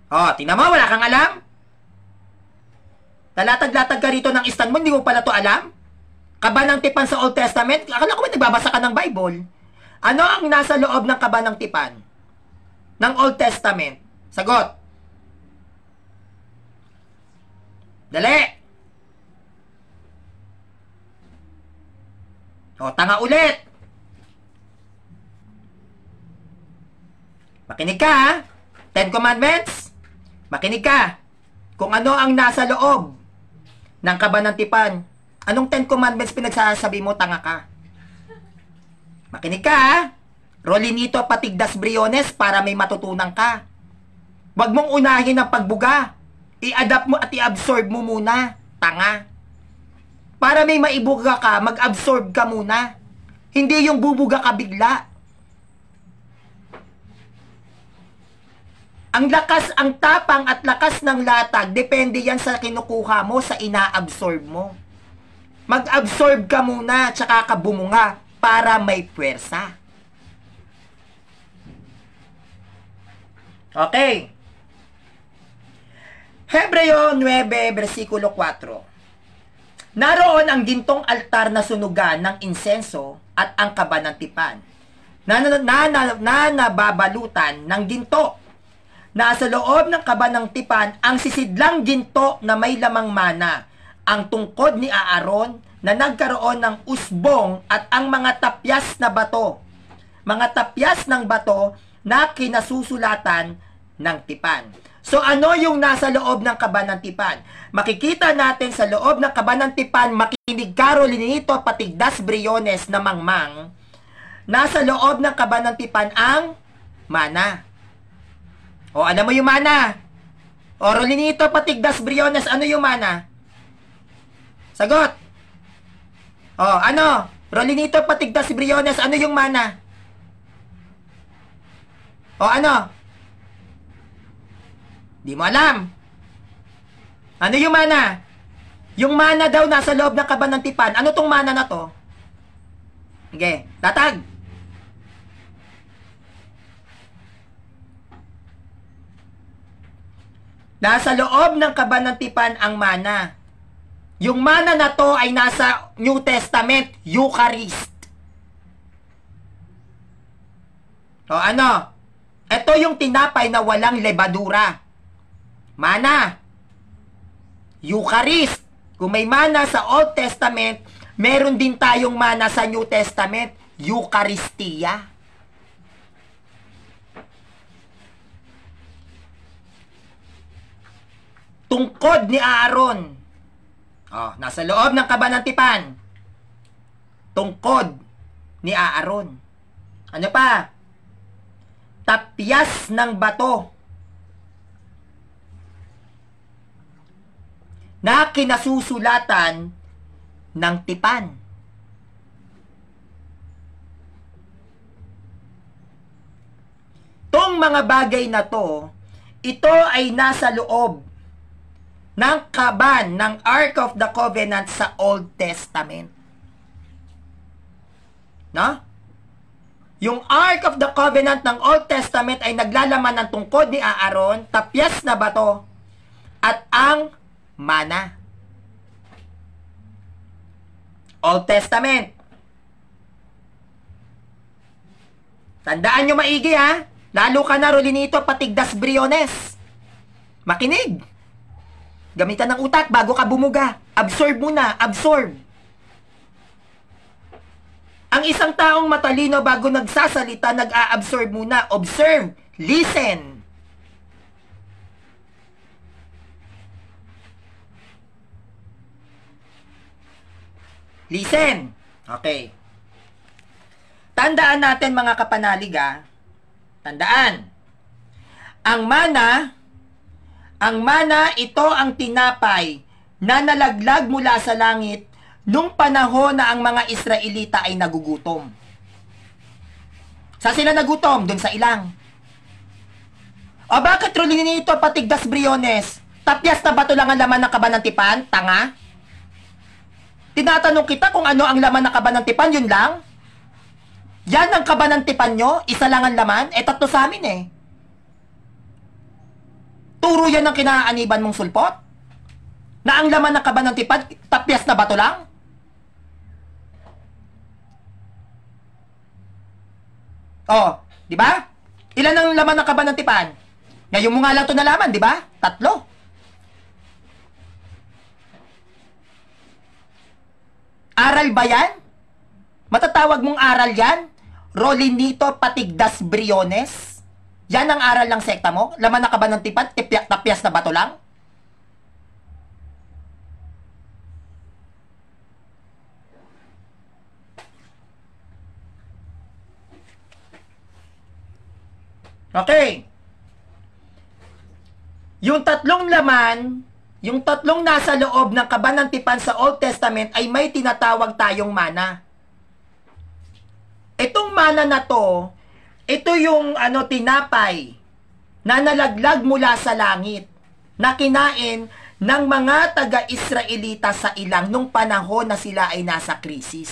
Oh, tingnan mo, wala kang alam? Nalatag-latag ka rito ng Istanbul, hindi mo pala to alam? Kaba ng tipan sa Old Testament? Akala ko ba nagbabasa ka ng Bible? Ano ang nasa loob ng kaba ng tipan? Ng Old Testament? Sagot. Dali. O, tanga ulit. Makinig ka, ha? Ten Commandments? Makinig ka. Kung ano ang nasa loob ng kabanantipan. Anong Ten Commandments pinagsasabi mo, tanga ka? Makinig ka, ha? Rolinito patigdas briones para may matutunan ka. Huwag mong unahin ang pagbuga. I-adapt mo at i-absorb mo muna, tanga. Para may maibuga ka, mag-absorb ka muna. Hindi yung bubuga ka bigla. Ang lakas, ang tapang at lakas ng latag, depende yan sa kinukuha mo, sa ina-absorb mo. Mag-absorb ka muna, tsaka ka bumunga para may puwersa. Okay. Hebreo 9, versikulo 4. Naroon ang gintong altar na sunugan ng insenso at ang kabanantipan na, na, na, na, na nababalutan ng ginto Nasa loob ng kaba ng tipan ang sisidlang ginto na may lamang mana, ang tungkod ni Aaron na nagkaroon ng usbong at ang mga tapyas na bato. mga tapyas ng bato na kinasusulatan ng tipan. So ano yung nasa loob ng kaba ng tipan? Makikita natin sa loob ng kaba ng tipan, makinig Carolinito patigdas briones na mangmang, nasa loob ng kaba ng tipan ang mana. O alam mo yung mana? O Rolinito patigdas briones, ano yung mana? Sagot. O ano? Rolinito patigdas briones, ano yung mana? O ano? Di mo alam. Ano yung mana? Yung mana daw nasa loob ng kaban ng tipan. Ano tong mana na to? Sige, tatag. Nasa loob ng kaban ng tipan ang mana. Yung mana na to ay nasa New Testament, Eucharist. O ano? Ito yung tinapay na walang lebadura. Mana. Eucharist. Kung may mana sa Old Testament, meron din tayong mana sa New Testament, Eucharistia. Tungkod ni Aaron. Oh, nasa loob ng kaba ng tipan. Tungkod ni Aaron. Ano pa? Tapyas ng bato. Na kinasusulatan ng tipan. Tong mga bagay na to, ito ay nasa loob ng kaban ng Ark of the Covenant sa Old Testament. No? Yung Ark of the Covenant ng Old Testament ay naglalaman ng tungkod ni Aaron, tapyas na bato, at ang mana. Old Testament. Tandaan nyo maigi ha. Lalo ka na Rolinito patigdas briones. Makinig. Gamitan ng utak bago ka bumuga. Absorb muna, absorb. Ang isang taong matalino bago nagsasalita, nag-a-absorb muna. Observe, listen. Listen. Okay. Tandaan natin mga kapanalig ah. Tandaan. Ang mana, ang mana ito ang tinapay na nalaglag mula sa langit nung panahon na ang mga Israelita ay nagugutom. Sa sila nagutom? Doon sa ilang. O bakit rulinin ito patigdas briones? Tapyas na bato lang ang laman ng kaban ng tipan? Tanga? Tinatanong kita kung ano ang laman ng kaban ng tipan, yun lang? Yan ang kaban ng tipan nyo? Isa lang ang laman? Eh, tatlo sa amin eh. Turo yan ang kinaaniban mong sulpot? Na ang laman ng kaban ng tipan, tapyas na bato lang? Oh, di ba? Ilan ang laman ng kaban ng tipan? Ngayon mo nga lang ito nalaman, di ba? Tatlo. Aral ba yan? Matatawag mong aral yan? Rolinito patigdas briones? Yan ang aral ng sekta mo? Laman na ka ba ng tipan? Tipyak tapyas na bato lang? Okay. Yung tatlong laman, yung tatlong nasa loob ng kaban ng tipan sa Old Testament ay may tinatawag tayong mana. Itong mana na to, ito yung ano tinapay na nalaglag mula sa langit na kinain ng mga taga-Israelita sa ilang nung panahon na sila ay nasa krisis.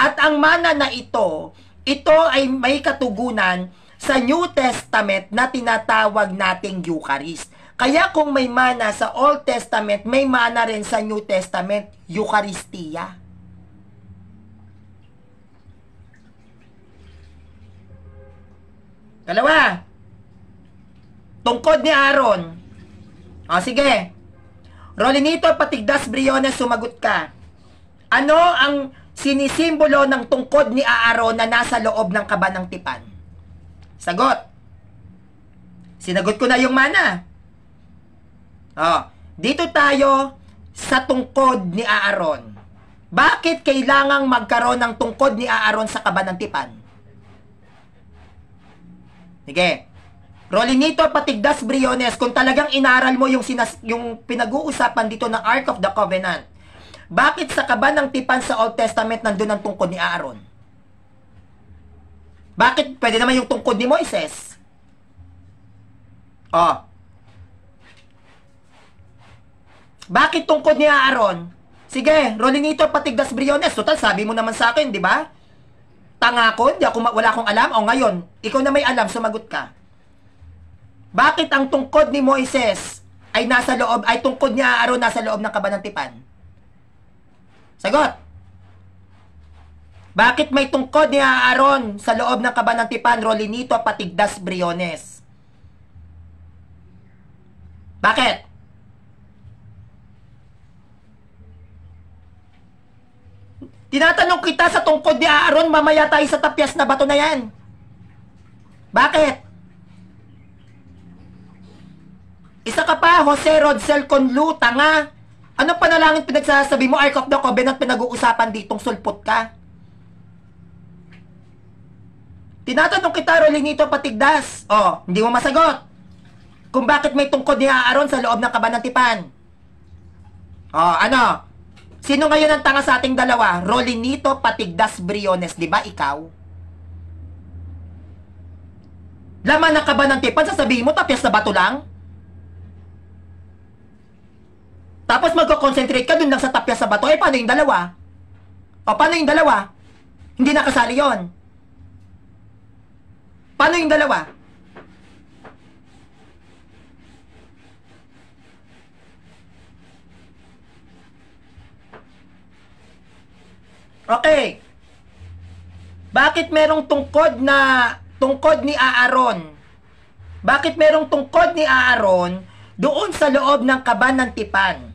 At ang mana na ito, ito ay may katugunan sa New Testament na tinatawag nating Eucharist. Kaya kung may mana sa Old Testament, may mana rin sa New Testament, Eucharistia. Dalawa. Tungkod ni Aaron. O sige. Rolinito patigdas briones sumagot ka. Ano ang sinisimbolo ng tungkod ni Aaron na nasa loob ng kaba ng tipan? Sagot. Sinagot ko na yung mana. Oh, dito tayo sa tungkod ni Aaron. Bakit kailangang magkaroon ng tungkod ni Aaron sa kaba ng tipan? Sige. Rolinito Patigdas Briones, kung talagang inaral mo yung, sinas yung pinag-uusapan dito ng Ark of the Covenant, bakit sa kaba ng tipan sa Old Testament nandun ang tungkod ni Aaron? Bakit pwede naman yung tungkod ni Moises? Oh. Bakit tungkod ni Aaron? Sige, Rolinito Patigdas Briones. Total, sabi mo naman sa akin, di ba? Tanga ko, di ako, wala akong alam. O ngayon, ikaw na may alam, sumagot ka. Bakit ang tungkod ni Moises ay nasa loob, ay tungkod ni Aaron nasa loob ng kabanantipan? Sagot. Bakit may tungkod ni Aaron sa loob ng kabanantipan, Rolinito Patigdas Briones? Bakit? Tinatanong kita sa tungkod ni Aaron, mamaya tayo sa tapyas na bato na yan. Bakit? Isa ka pa, Jose Rodsel Conlu, tanga. Anong panalangin pinagsasabi mo, Ark of the Covenant, pinag-uusapan ditong sulpot ka? Tinatanong kita, Rolinito Patigdas. Oh, hindi mo masagot. Kung bakit may tungkod ni Aaron sa loob ng kabanatipan. Oh, ano? Sino ngayon ang tanga sa ating dalawa? Rolinito Patigdas Briones, di ba ikaw? Laman ng kabanatipan, sasabihin mo, tapyas na bato lang? Tapos magko-concentrate ka dun lang sa tapyas sa bato. Eh, paano yung dalawa? O, paano yung dalawa? Hindi nakasali yon. Paano yung dalawa? Okay. Bakit merong tungkod na tungkod ni Aaron? Bakit merong tungkod ni Aaron doon sa loob ng kaban ng tipan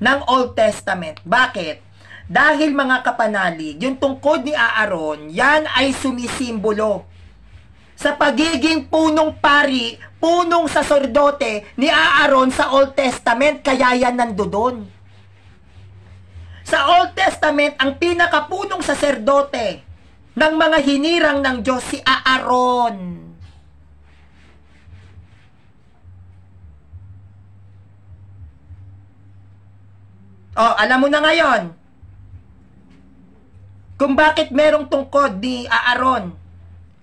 ng Old Testament? Bakit? Dahil mga kapanalig, yung tungkod ni Aaron, yan ay sumisimbolo sa pagiging punong pari, punong sasordote ni Aaron sa Old Testament, kaya yan nandoon. Sa Old Testament, ang pinakapunong saserdote ng mga hinirang ng Diyos si Aaron. Oh, alam mo na ngayon kung bakit merong tungkod ni Aaron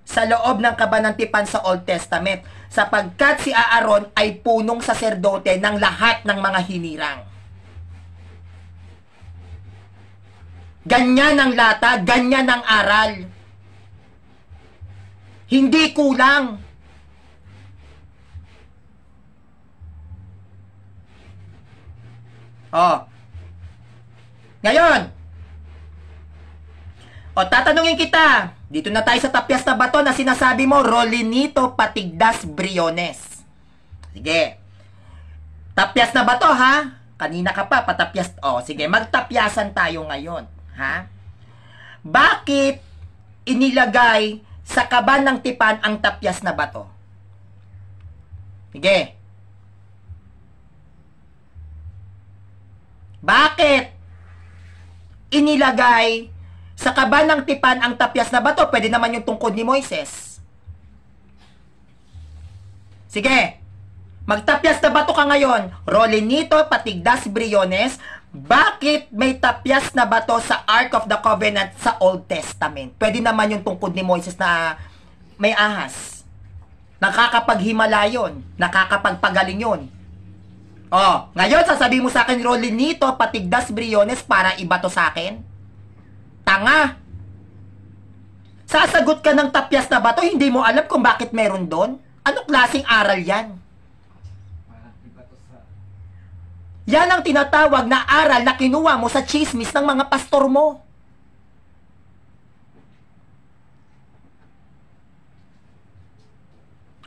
sa loob ng kabanantipan sa Old Testament sapagkat si Aaron ay punong saserdote ng lahat ng mga hinirang. Ganyan ang lata, ganyan ang aral. Hindi kulang. Oh. Ngayon, o tatanungin kita, dito na tayo sa tapyas na bato na sinasabi mo, Rolinito Patigdas Briones. Sige. Tapyas na bato ha? Kanina ka pa, patapyas. O, sige, magtapyasan tayo ngayon. Ha? Bakit inilagay sa kaban ng tipan ang tapyas na bato? Sige. Bakit inilagay sa kaban ng tipan ang tapyas na bato? Pwede naman yung tungkod ni Moises. Sige. Magtapyas na bato ka ngayon. Rolinito, Patigdas, Briones. Bakit may tapyas na bato sa Ark of the Covenant sa Old Testament? Pwede naman yung tungkod ni Moises na may ahas. Nakakapaghimala yun. Nakakapagpagaling yun. Oh, ngayon sasabihin mo sa akin, Rolinito, Patigdas, Briones para ibato sa akin? Tanga! Sasagot ka ng tapyas na bato, hindi mo alam kung bakit meron doon? Anong klaseng aral yan? Parang iba to sa... Yan ang tinatawag na aral na kinuha mo sa chismis ng mga pastor mo.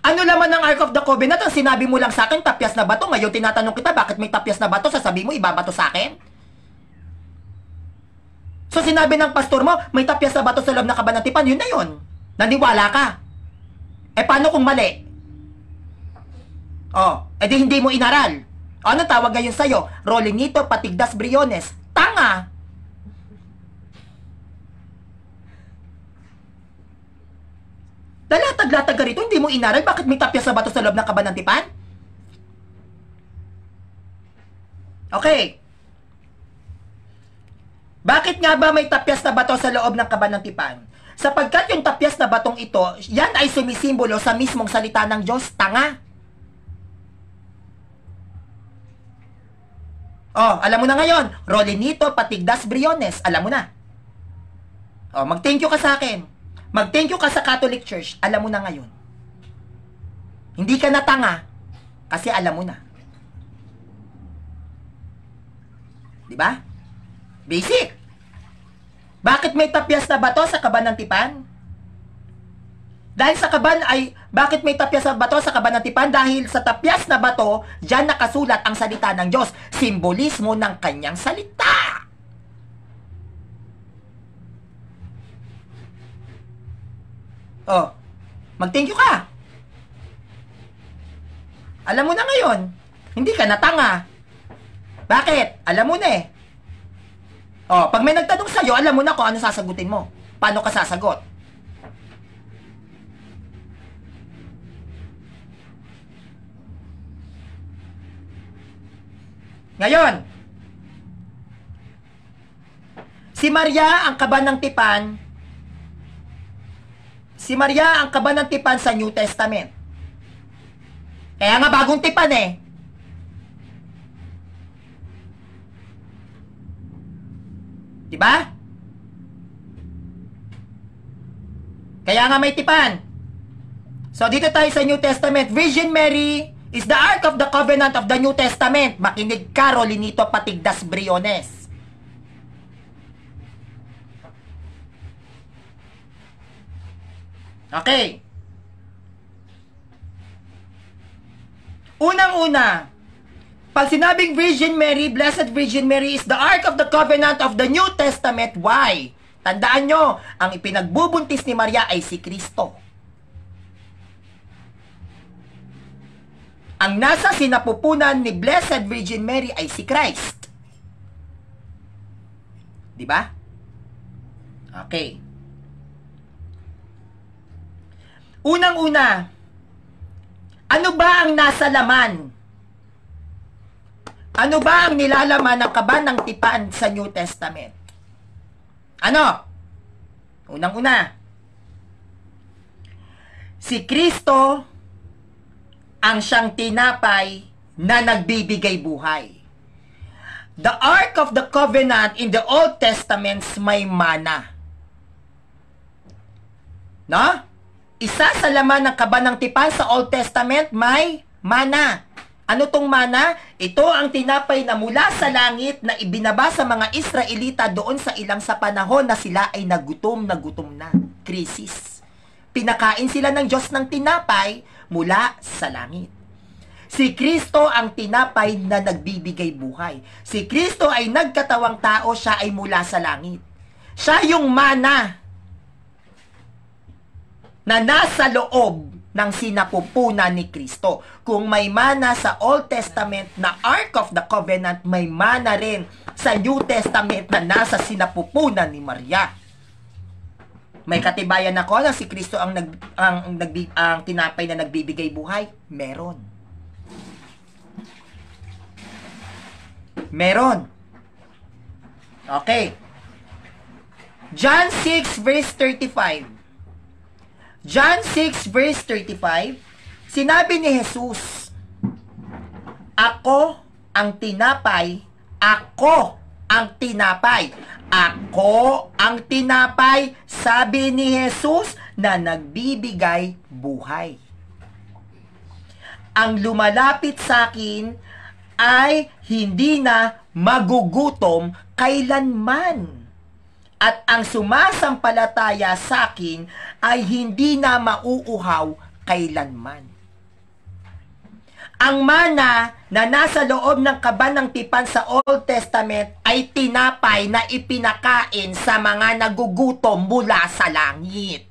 Ano naman ng Ark of the Covenant? Ang sinabi mo lang sa akin, tapyas na bato. Ngayon tinatanong kita, bakit may tapyas na bato? Sasabi mo, ibabato sa akin? So sinabi ng pastor mo, may tapyas na bato sa loob ng kabanatipan, yun na yun. Naniwala ka. Eh paano kung mali? Oh, edi hindi mo inaral. Ano tawag ngayon sa'yo? Rolinito patigdas briones. Tanga! Dalatag-latag ka rito, hindi mo inaral, bakit may tapyas sa bato sa loob ng kabanatipan? Okay. Bakit nga ba may tapyas na bato sa loob ng kabanatipan? Sapagkat yung tapyas na batong ito, yan ay sumisimbolo sa mismong salita ng Diyos, tanga. Oh, alam mo na ngayon, Rolinito Patigdas Briones, alam mo na. Oh, mag-thank you ka sa akin. Mag-thank you ka sa Catholic Church, alam mo na ngayon. Hindi ka na tanga, kasi alam mo na. Di ba? Basic. Bakit may tapyas na bato sa kaban ng tipan? Dahil sa kaban ay, bakit may tapyas na bato sa kaban ng tipan? Dahil sa tapyas na bato, dyan nakasulat ang salita ng Diyos. Simbolismo ng kanyang salita. Oh, mag-thank you ka. Alam mo na ngayon, hindi ka natanga. Bakit? Alam mo na eh. Oh, pag may nagtanong sa'yo, alam mo na kung ano sasagutin mo. Paano ka sasagot? Ngayon, si Maria ang kaban ng tipan, si Maria ang kaban ng tipan sa New Testament. Kaya nga bagong tipan eh. Di ba? Kaya nga may tipan. So dito tayo sa New Testament, Virgin Mary is the Ark of the Covenant of the New Testament. Makinig ka, Rolinito Patigdas Briones. Okay. Unang-una, pag sinabing Virgin Mary, Blessed Virgin Mary is the Ark of the Covenant of the New Testament. Why? Tandaan nyo, ang ipinagbubuntis ni Maria ay si Kristo. Ang nasa sinapupunan ni Blessed Virgin Mary ay si Christ. Di ba? Okay. Unang-una, ano ba ang nasa laman? Ano ba ang nilalaman ng kaban ng tipan sa New Testament? Ano? Unang-una, si Kristo ang siyang tinapay na nagbibigay buhay. The Ark of the Covenant in the Old Testament may mana. No? Isa sa laman ng kaban ng tipan sa Old Testament may mana. Ano tong mana? Ito ang tinapay na mula sa langit na ibinaba sa mga Israelita doon sa ilang sa panahon na sila ay nagutom na gutom na. Krisis. Pinakain sila ng Diyos ng tinapay mula sa langit. Si Kristo ang tinapay na nagbibigay buhay. Si Kristo ay nagkatawang tao, siya ay mula sa langit. Siya yung mana na nasa loob ng sinapupunan ni Kristo. Kung may mana sa Old Testament na Ark of the Covenant, may mana rin sa New Testament na nasa sinapupunan ni Maria. May katibayan ako na si Kristo ang nag ang, ang, nagbi, ang tinapay na nagbibigay buhay? Meron. Meron. Okay. John 6 verse 35. John 6 verse 35, sinabi ni Jesus, Ako ang tinapay, ako ang tinapay, ako ang tinapay, sabi ni Jesus na nagbibigay buhay. Ang lumalapit sa akin ay hindi na magugutom kailanman at ang sumasampalataya sa akin ay hindi na mauuhaw kailanman. Ang mana na nasa loob ng kaban ng tipan sa Old Testament ay tinapay na ipinakain sa mga nagugutom mula sa langit.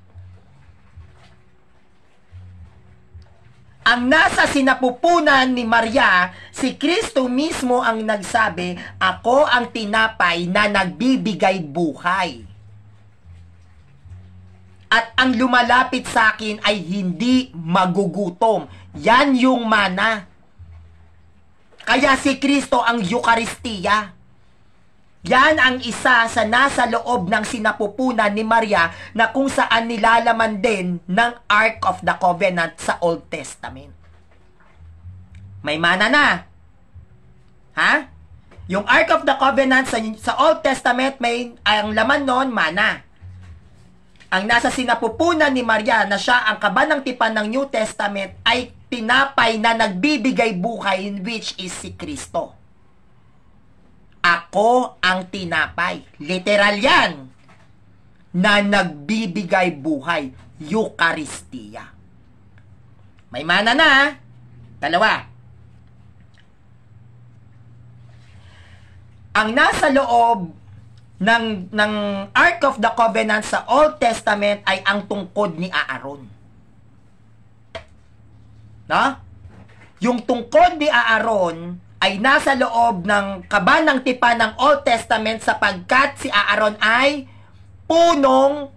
Ang nasa sinapupunan ni Maria, si Kristo mismo ang nagsabi, Ako ang tinapay na nagbibigay buhay. At ang lumalapit sa akin ay hindi magugutom. Yan yung mana. Kaya si Kristo ang Eucharistia. Yan ang isa sa nasa loob ng sinapupunan ni Maria na kung saan nilalaman din ng Ark of the Covenant sa Old Testament. May mana na. Ha? Yung Ark of the Covenant sa, sa Old Testament, may ang laman noon, mana. Ang nasa sinapupunan ni Maria na siya ang kabanang tipan ng New Testament ay tinapay na nagbibigay buhay which is si Kristo. Ako ang tinapay. Literal yan. Na nagbibigay buhay. Eucharistia. May mana na. Dalawa. Ang nasa loob ng, ng Ark of the Covenant sa Old Testament ay ang tungkod ni Aaron. No? Yung tungkod ni Aaron ay nasa loob ng kaban ng tipan ng Old Testament sapagkat si Aaron ay punong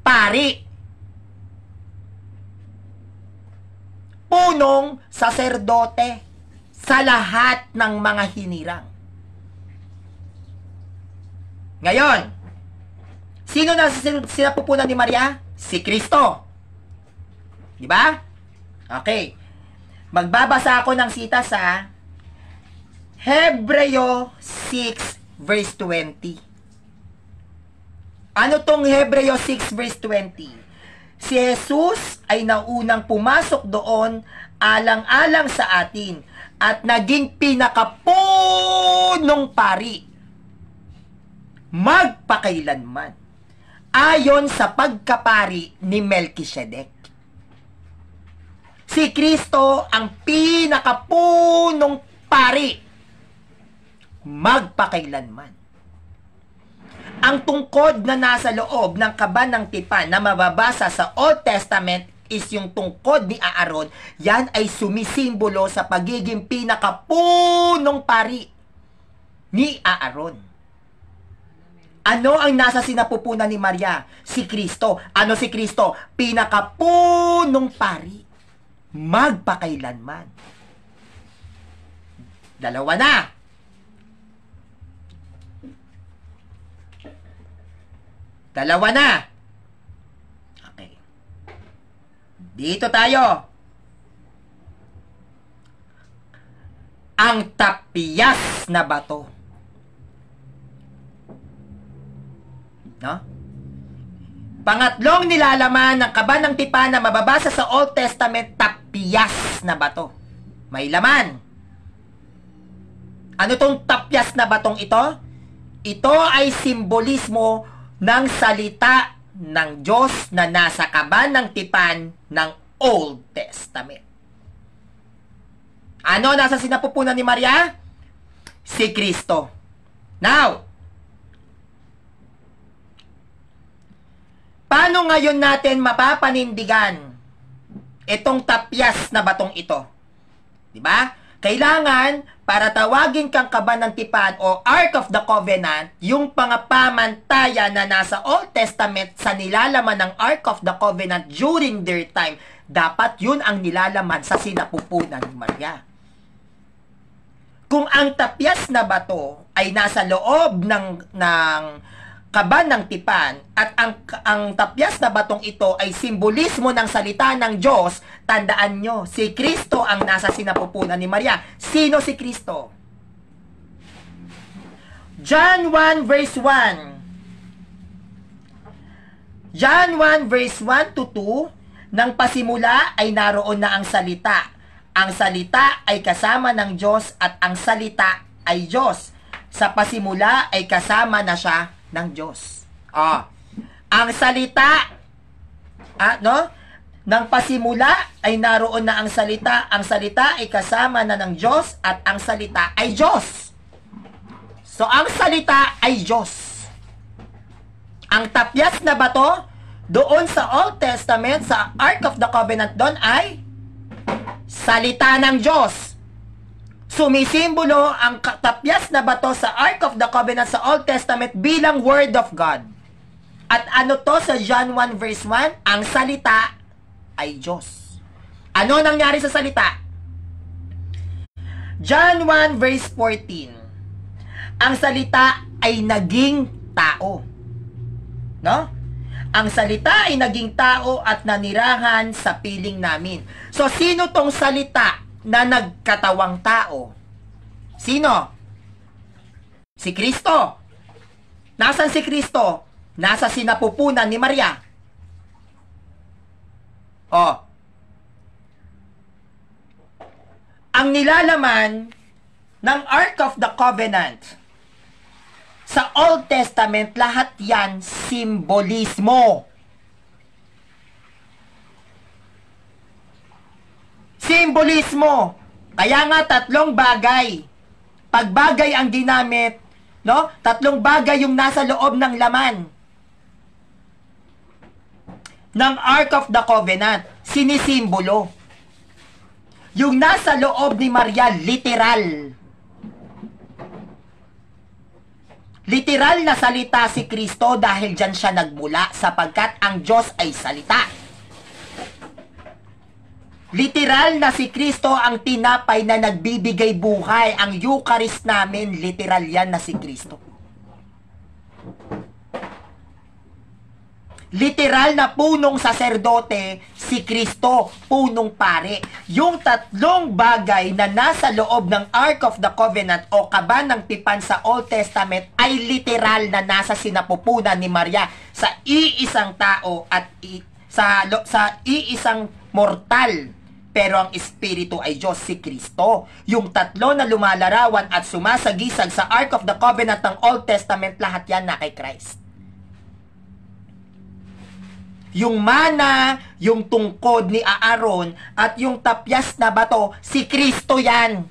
pari. Punong saserdote sa lahat ng mga hinirang. Ngayon, sino na sinapupunan ni Maria? Si Kristo. Di ba? Okay. Magbabasa ako ng sita sa Hebreo 6 verse 20. Ano tong Hebreo 6 verse 20? Si Jesus ay naunang pumasok doon alang-alang sa atin at naging pinakapunong pari magpakailanman ayon sa pagkapari ni Melchizedek. Si Kristo ang pinakapunong pari magpakailanman. Ang tungkod na nasa loob ng kaban ng tipan na mababasa sa Old Testament is yung tungkod ni Aaron, yan ay sumisimbolo sa pagiging pinakapunong pari ni Aaron. Ano ang nasa sinapupunan ni Maria? Si Kristo. Ano si Kristo? Pinakapunong pari. Magpakailanman. Dalawa na. Dalawa na. Okay. Dito tayo. Ang tapyas na bato. No? Pangatlong nilalaman ng kaban ng tipan na mababasa sa Old Testament, tapyas na bato. May laman. Ano tong tapyas na batong ito? Ito ay simbolismo ng salita ng Diyos na nasa kaban ng tipan ng Old Testament. Ano nasa sinapupunan ni Maria? Si Kristo. Now, paano ngayon natin mapapanindigan itong tapyas na batong ito? Di ba? Kailangan, para tawagin kang kaban ng tipan o Ark of the Covenant, yung pangapamantayan na nasa Old Testament sa nilalaman ng Ark of the Covenant during their time, dapat yun ang nilalaman sa sinapupunan ni Maria. Kung ang tapyas na bato ay nasa loob ng, ng kaban ng tipan at ang, ang tapyas na batong ito ay simbolismo ng salita ng Diyos, tandaan nyo, si Kristo ang nasa sinapupunan ni Maria. Sino si Kristo? John 1 verse 1. John 1 verse 1 to 2, nang pasimula ay naroon na ang salita. Ang salita ay kasama ng Diyos at ang salita ay Diyos. Sa pasimula ay kasama na siya ng Diyos. Ah, ang salita, ah, no? Nang pasimula ay naroon na ang salita. Ang salita ay kasama na ng Diyos at ang salita ay Diyos. So, ang salita ay Diyos. Ang tapyas na bato, doon sa Old Testament, sa Ark of the Covenant doon ay salita ng Diyos. Sumisimbolo ang tapyas na bato sa Ark of the Covenant sa Old Testament bilang Word of God. At ano to sa John 1 verse 1? Ang salita ay Diyos. Ano nangyari sa salita? John 1 verse 14. Ang salita ay naging tao. No? Ang salita ay naging tao at nanirahan sa piling namin. So, sino tong salita na nagkatawang tao? Sino? Si Kristo. Nasaan si Kristo? Nasa sinapupunan ni Maria. Oh. Ang nilalaman ng Ark of the Covenant sa Old Testament, lahat yan simbolismo. Simbolismo. Kaya nga tatlong bagay. Pag bagay ang ginamit, no? Tatlong bagay yung nasa loob ng laman ng Ark of the Covenant, sinisimbolo. Yung nasa loob ni Maria, literal. Literal na salita si Kristo dahil dyan siya nagmula sapagkat ang Diyos ay salita. Literal na si Kristo ang tinapay na nagbibigay buhay. Ang Eucharist namin, literal yan na si Kristo. literal na punong saserdote, si Kristo, punong pare. Yung tatlong bagay na nasa loob ng Ark of the Covenant o kaban ng tipan sa Old Testament ay literal na nasa sinapupunan ni Maria sa iisang tao at i, sa, sa iisang mortal pero ang espiritu ay Diyos si Kristo. Yung tatlo na lumalarawan at sumasagisag sa Ark of the Covenant ng Old Testament, lahat yan na kay Christ yung mana, yung tungkod ni Aaron, at yung tapyas na bato, si Kristo yan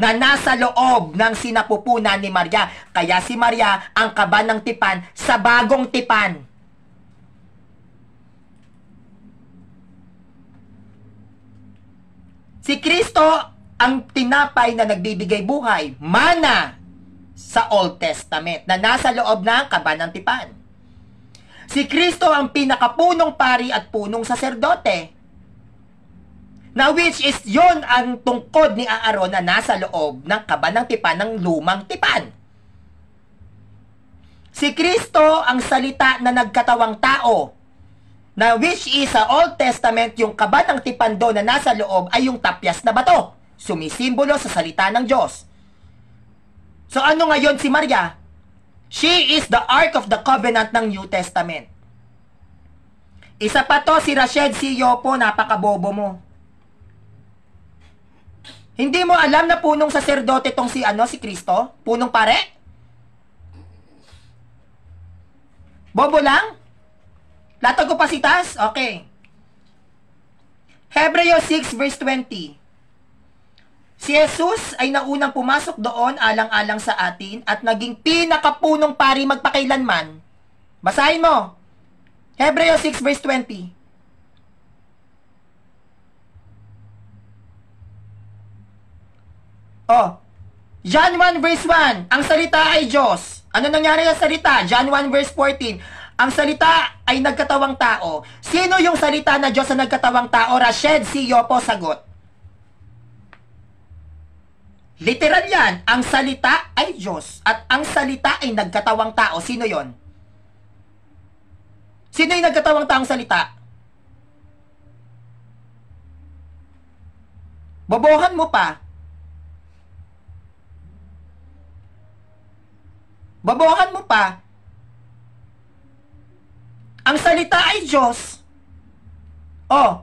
na nasa loob ng sinapupunan ni Maria. Kaya si Maria ang kaban ng tipan sa bagong tipan. Si Kristo ang tinapay na nagbibigay buhay, mana sa Old Testament na nasa loob ng kaban ng tipan. Si Kristo ang pinakapunong pari at punong saserdote. Na which is yon ang tungkod ni Aaron na nasa loob ng kaban ng tipan ng lumang tipan. Si Kristo ang salita na nagkatawang tao na which is sa Old Testament yung kaban ng tipan doon na nasa loob ay yung tapyas na bato. Sumisimbolo sa salita ng Diyos. So ano ngayon si Maria? She is the Ark of the Covenant ng New Testament. Isa pa to, si Rashid si Yopo, napakabobo mo. Hindi mo alam na punong saserdote tong si ano, si Kristo? Punong pare? Bobo lang? Latag ko pa si Tas? Okay. Hebreo 6 verse 20. Si Jesus ay naunang pumasok doon alang-alang sa atin at naging pinakapunong pari magpakailanman. Basahin mo. Hebreo 6 verse 20. Oh. John 1 verse 1. Ang salita ay Diyos. Ano nangyari sa salita? John 1 verse 14. Ang salita ay nagkatawang tao. Sino yung salita na Diyos na nagkatawang tao? Rashid, si Yopo, sagot. Literal yan, ang salita ay Diyos at ang salita ay nagkatawang tao. Sino yon? Sino yung nagkatawang taong salita? Bobohan mo pa. Bobohan mo pa. Ang salita ay Diyos. Oh,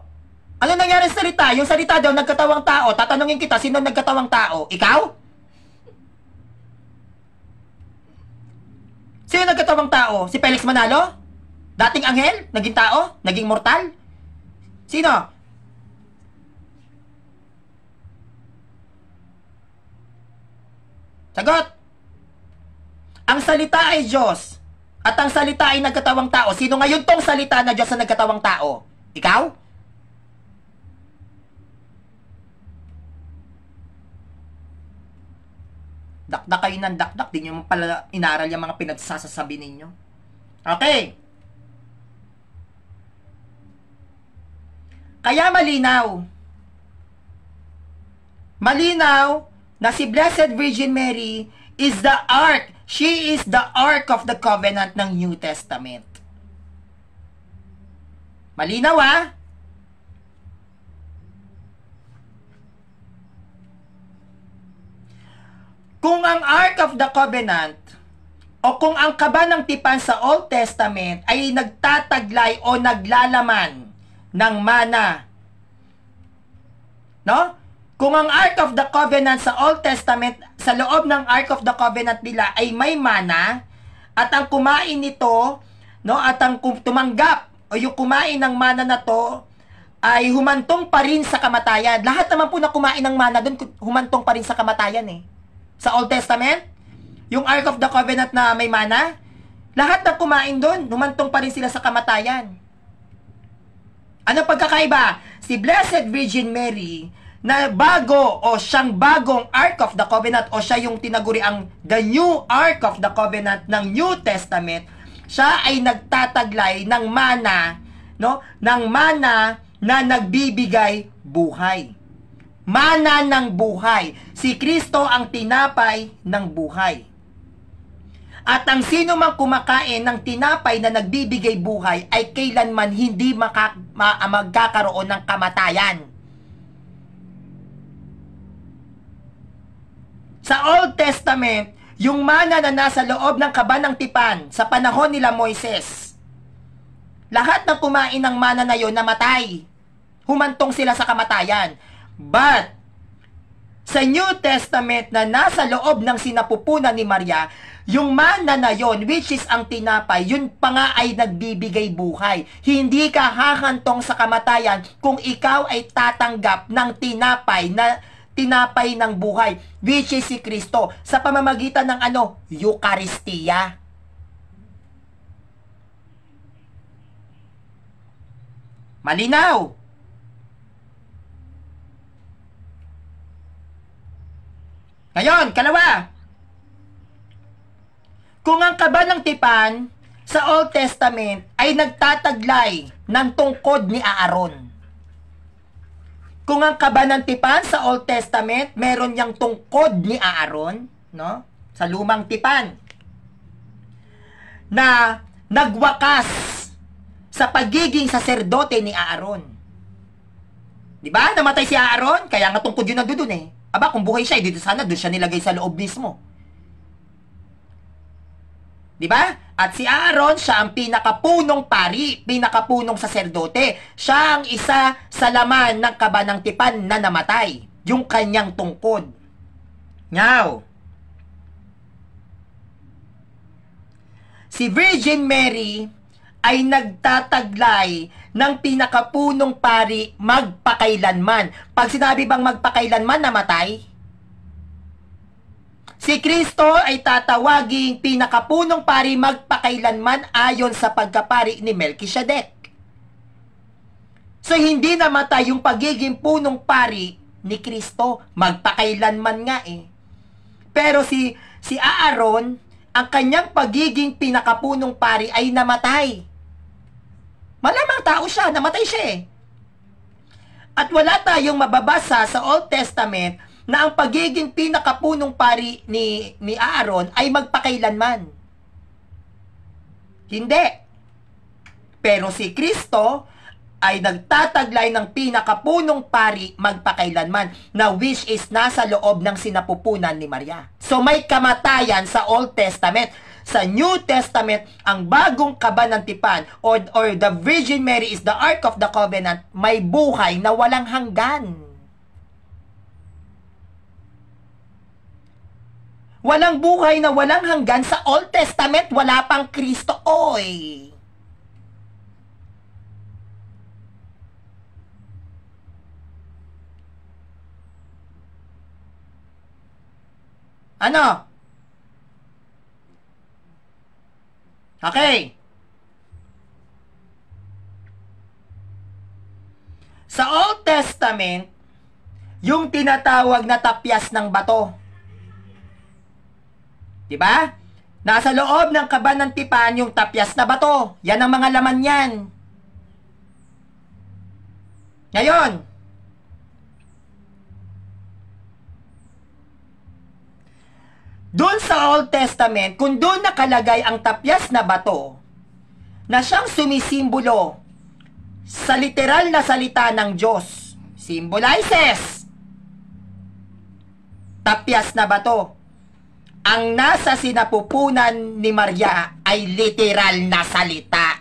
ano nangyari sa salita? Yung salita daw, nagkatawang tao. Tatanungin kita, sino nagkatawang tao? Ikaw? Sino nagkatawang tao? Si Felix Manalo? Dating anghel? Naging tao? Naging mortal? Sino? Sagot! Ang salita ay Diyos. At ang salita ay nagkatawang tao. Sino ngayon tong salita na Diyos na nagkatawang tao? Ikaw? Dakdak kayo ng dakdak. Di nyo pala inaral yung mga pinagsasasabi ninyo. Okay. Kaya malinaw. Malinaw na si Blessed Virgin Mary is the ark. She is the ark of the covenant ng New Testament. Malinaw ah? Kung ang Ark of the Covenant o kung ang kaba ng tipan sa Old Testament ay nagtataglay o naglalaman ng mana, no? Kung ang Ark of the Covenant sa Old Testament, sa loob ng Ark of the Covenant nila ay may mana, at ang kumain nito, no, at ang tumanggap o yung kumain ng mana na to ay humantong pa rin sa kamatayan. Lahat naman po na kumain ng mana doon, humantong pa rin sa kamatayan eh. Sa Old Testament, yung Ark of the Covenant na may mana, lahat na kumain doon, humantong pa rin sila sa kamatayan. Ano pagkakaiba? Si Blessed Virgin Mary, na bago o siyang bagong Ark of the Covenant o siya yung tinaguri ang the new Ark of the Covenant ng New Testament, siya ay nagtataglay ng mana, no? Ng mana na nagbibigay buhay. Mana ng buhay. Si Kristo ang tinapay ng buhay. At ang sino mang kumakain ng tinapay na nagbibigay buhay ay kailanman hindi maka, ma, magkakaroon ng kamatayan. Sa Old Testament, yung mana na nasa loob ng kaba ng tipan sa panahon nila Moises, lahat ng kumain ng mana na yon namatay. Humantong sila sa kamatayan. But, sa New Testament na nasa loob ng sinapupunan ni Maria, yung mana na yon, which is ang tinapay, yun pa nga ay nagbibigay buhay. Hindi ka hahantong sa kamatayan kung ikaw ay tatanggap ng tinapay na tinapay ng buhay, which is si Kristo, sa pamamagitan ng ano? Eucharistia. Malinaw. Ngayon, kalawa. Kung ang kaba ng tipan sa Old Testament ay nagtataglay ng tungkod ni Aaron. Kung ang kaba ng tipan sa Old Testament, meron niyang tungkod ni Aaron, no? Sa lumang tipan. Na nagwakas sa pagiging saserdote ni Aaron. Di ba? Namatay si Aaron, kaya nga tungkod yun nandoon eh. Aba, kung buhay siya, dito sana, doon siya nilagay sa loob mismo. Di ba? At si Aaron, siya ang pinakapunong pari, pinakapunong saserdote. Siya ang isa sa laman ng kabanang tipan na namatay. Yung kanyang tungkod. Now, si Virgin Mary ay nagtataglay ng pinakapunong pari magpakailanman. Pag sinabi bang magpakailanman, namatay? Si Kristo ay tatawaging pinakapunong pari magpakailanman ayon sa pagkapari ni Melchizedek. So hindi namatay yung pagiging punong pari ni Kristo, magpakailanman nga eh. Pero si si Aaron, ang kanyang pagiging pinakapunong pari ay namatay. Malamang tao siya, namatay siya eh. At wala tayong mababasa sa Old Testament na ang pagiging pinakapunong pari ni, ni Aaron ay magpakailanman. Hindi. Pero si Kristo ay nagtataglay ng pinakapunong pari magpakailanman na which is nasa loob ng sinapupunan ni Maria. So may kamatayan sa Old Testament. Sa New Testament, ang bagong kaba ng tipan or, or the Virgin Mary is the Ark of the Covenant, may buhay na walang hanggan. Walang buhay na walang hanggan sa Old Testament, wala pang Kristo, oy! Ano? Okay. Sa Old Testament, yung tinatawag na tapyas ng bato. 'Di ba? Nasa loob ng kaban ng tipan yung tapyas na bato. Yan ang mga laman yan. Ngayon, doon sa Old Testament, kung doon nakalagay ang tapyas na bato, na siyang sumisimbolo sa literal na salita ng Diyos, symbolizes tapyas na bato. Ang nasa sinapupunan ni Maria ay literal na salita.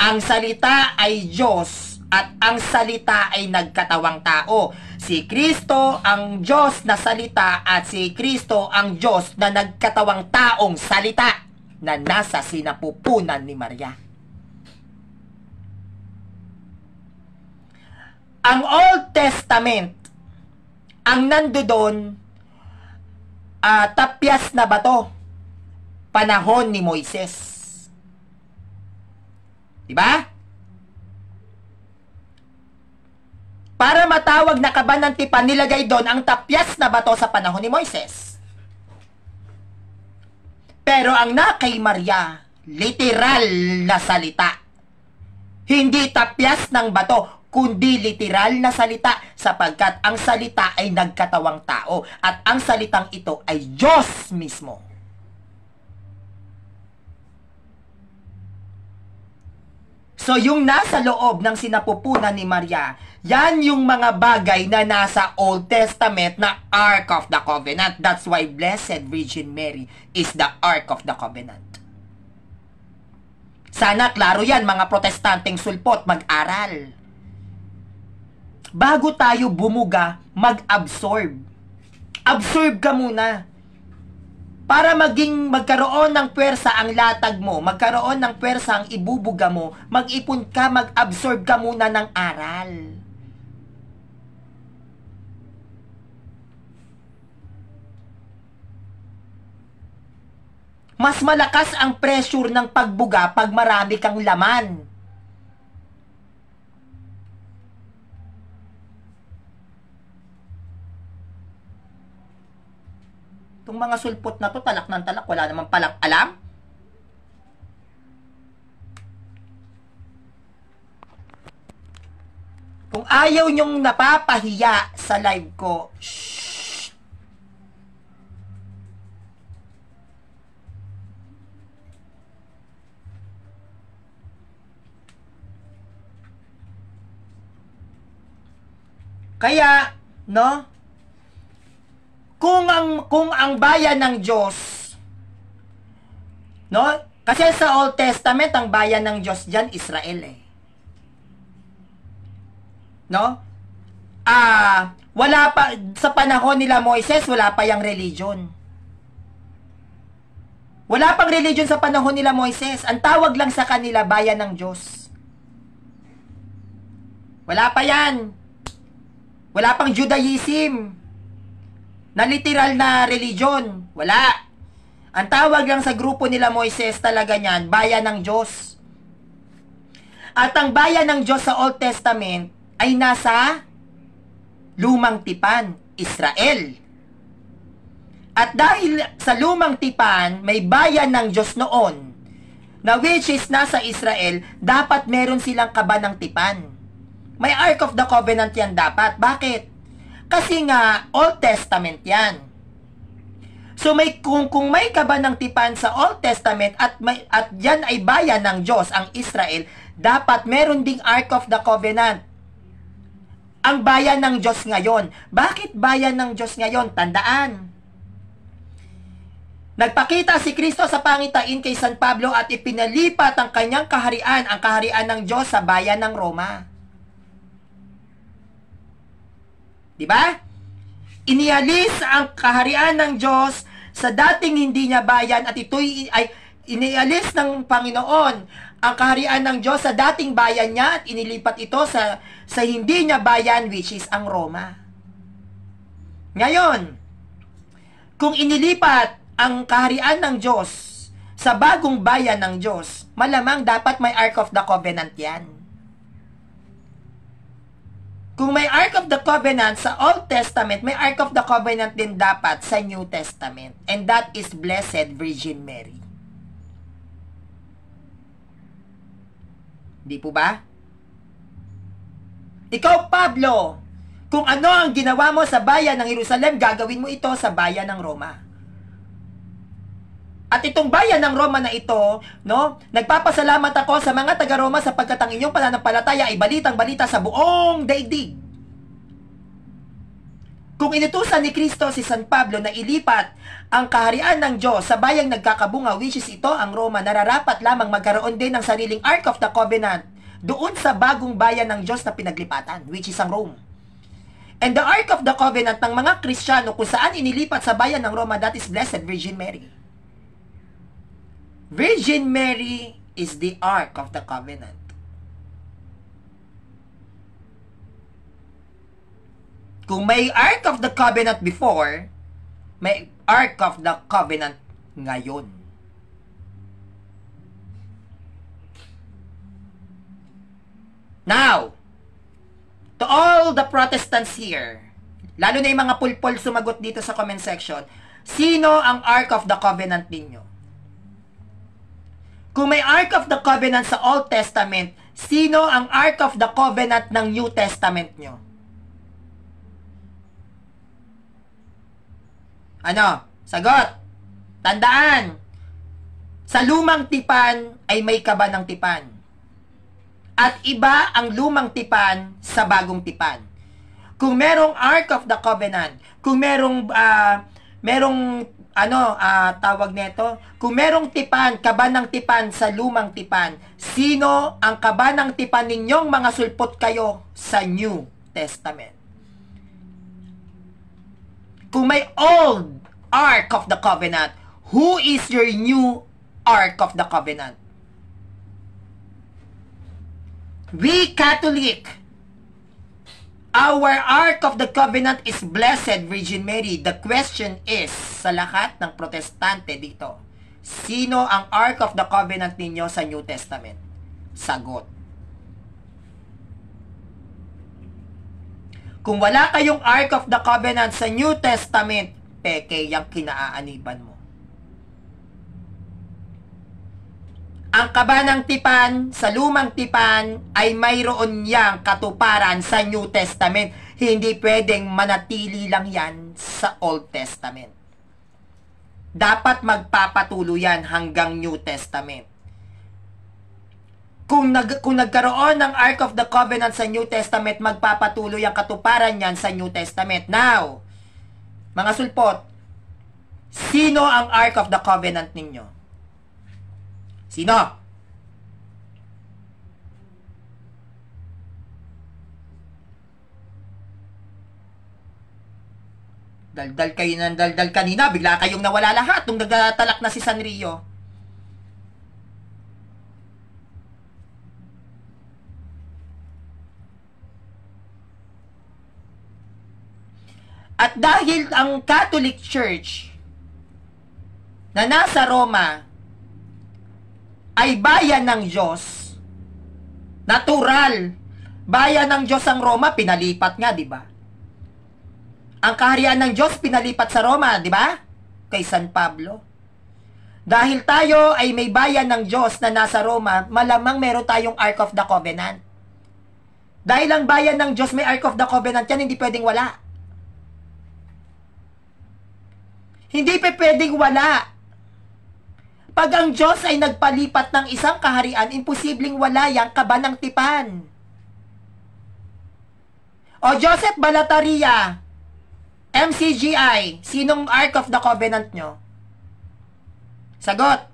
Ang salita ay Diyos at ang salita ay nagkatawang tao. Si Kristo ang Diyos na salita at si Kristo ang Diyos na nagkatawang taong salita na nasa sinapupunan ni Maria. Ang Old Testament, ang nandoon, uh, tapyas na bato, panahon ni Moises. Diba? Para matawag na kabanantipan, nilagay doon ang tapyas na bato sa panahon ni Moises. Pero ang na kay Maria, literal na salita. Hindi tapyas ng bato, kundi literal na salita sapagkat ang salita ay nagkatawang tao at ang salitang ito ay Diyos mismo. So yung nasa loob ng sinapupunan ni Maria, yan yung mga bagay na nasa Old Testament na Ark of the Covenant. That's why Blessed Virgin Mary is the Ark of the Covenant. Sana klaro yan mga protestanteng sulpot mag-aral. Bago tayo bumuga, mag-absorb. Absorb ka muna para maging magkaroon ng pwersa ang latag mo, magkaroon ng pwersa ang ibubuga mo, mag-ipon ka, mag-absorb ka muna ng aral. Mas malakas ang pressure ng pagbuga pag marami kang laman. Itong mga sulpot na to, talak ng talak, wala naman palang alam. Kung ayaw nyong napapahiya sa live ko. Kaya, no? Kung ang kung ang bayan ng Diyos no? Kasi sa Old Testament ang bayan ng Diyos diyan Israel eh. No? Ah wala pa sa panahon nila Moises wala pa yang religion. Wala pang religion sa panahon nila Moises. Ang tawag lang sa kanila bayan ng Diyos. Wala pa yan. Wala pang Judaism na literal na religion. Wala. Ang tawag lang sa grupo nila Moises talaga niyan, bayan ng Diyos. At ang bayan ng Diyos sa Old Testament ay nasa lumang tipan, Israel. At dahil sa lumang tipan, may bayan ng Diyos noon, na which is nasa Israel, dapat meron silang kaba ng tipan. May Ark of the Covenant yan dapat. Bakit? Kasi nga, Old Testament yan. So may kung kung may kaba ng tipan sa Old Testament at may at yan ay bayan ng Diyos ang Israel, dapat meron ding Ark of the Covenant. Ang bayan ng Diyos ngayon. Bakit bayan ng Diyos ngayon? Tandaan. Nagpakita si Kristo sa pangitain kay San Pablo at ipinalipat ang kanyang kaharian, ang kaharian ng Diyos sa bayan ng Roma. 'Di ba? Inialis ang kaharian ng Diyos sa dating hindi niya bayan at ito'y ay inialis ng Panginoon ang kaharian ng Diyos sa dating bayan niya at inilipat ito sa sa hindi niya bayan which is ang Roma. Ngayon, kung inilipat ang kaharian ng Diyos sa bagong bayan ng Diyos, malamang dapat may Ark of the Covenant yan. Kung may Ark of the Covenant sa Old Testament, may Ark of the Covenant din dapat sa New Testament. And that is Blessed Virgin Mary. Di po ba? Ikaw, Pablo, kung ano ang ginawa mo sa bayan ng Jerusalem, gagawin mo ito sa bayan ng Roma. At itong bayan ng Roma na ito, no, nagpapasalamat ako sa mga taga-Roma sapagkat ang inyong pananampalataya ay balitang-balita sa buong daigdig. Kung inutusan ni Kristo si San Pablo na ilipat ang kaharian ng Diyos sa bayang nagkakabunga, which is ito ang Roma, nararapat lamang magkaroon din ng sariling Ark of the Covenant doon sa bagong bayan ng Diyos na pinaglipatan, which is ang Rome. And the Ark of the Covenant ng mga Kristiyano kung saan inilipat sa bayan ng Roma, that is Blessed Virgin Mary. Virgin Mary is the Ark of the Covenant. Kung may Ark of the Covenant before, may Ark of the Covenant ngayon. Now, to all the Protestants here, lalo na yung mga pulpol sumagot dito sa comment section, sino ang Ark of the Covenant ninyo? Kung may Ark of the Covenant sa Old Testament, sino ang Ark of the Covenant ng New Testament nyo? Ano? Sagot. Tandaan. Sa lumang tipan ay may kaba ng tipan. At iba ang lumang tipan sa bagong tipan. Kung merong Ark of the Covenant, kung merong uh, merong ano uh, tawag nito, kung merong tipan, kaba ng tipan sa lumang tipan, sino ang kaba ng tipan ninyong mga sulpot kayo sa New Testament? Kung may old Ark of the Covenant, who is your new Ark of the Covenant? We Catholic, our Ark of the Covenant is Blessed Virgin Mary. The question is, sa lahat ng protestante dito, sino ang Ark of the Covenant ninyo sa New Testament? Sagot. Kung wala kayong Ark of the Covenant sa New Testament, peke yung kinaaaniban mo. Ang kaba ng tipan sa lumang tipan ay mayroon yang katuparan sa New Testament. Hindi pwedeng manatili lang yan sa Old Testament. Dapat magpapatuloy yan hanggang New Testament. Kung, nag, kung nagkaroon ng Ark of the Covenant sa New Testament, magpapatuloy ang katuparan yan sa New Testament. Now, mga sulpot, sino ang Ark of the Covenant ninyo? Sino? Daldal kayo ng daldal kanina, bigla kayong nawala lahat nung nagtalak na si Sanrio. At dahil ang Catholic Church na nasa Roma ay bayan ng Diyos, natural, bayan ng Diyos ang Roma, pinalipat nga, di ba? Ang kaharian ng Diyos pinalipat sa Roma, di ba? Kay San Pablo. Dahil tayo ay may bayan ng Diyos na nasa Roma, malamang meron tayong Ark of the Covenant. Dahil ang bayan ng Diyos may Ark of the Covenant yan, hindi pwedeng wala. Hindi pa pwedeng wala. Pag ang Diyos ay nagpalipat ng isang kaharian, imposibleng wala yang kaba ng tipan. O Joseph Balataria, MCGI, sinong Ark of the Covenant nyo? Sagot.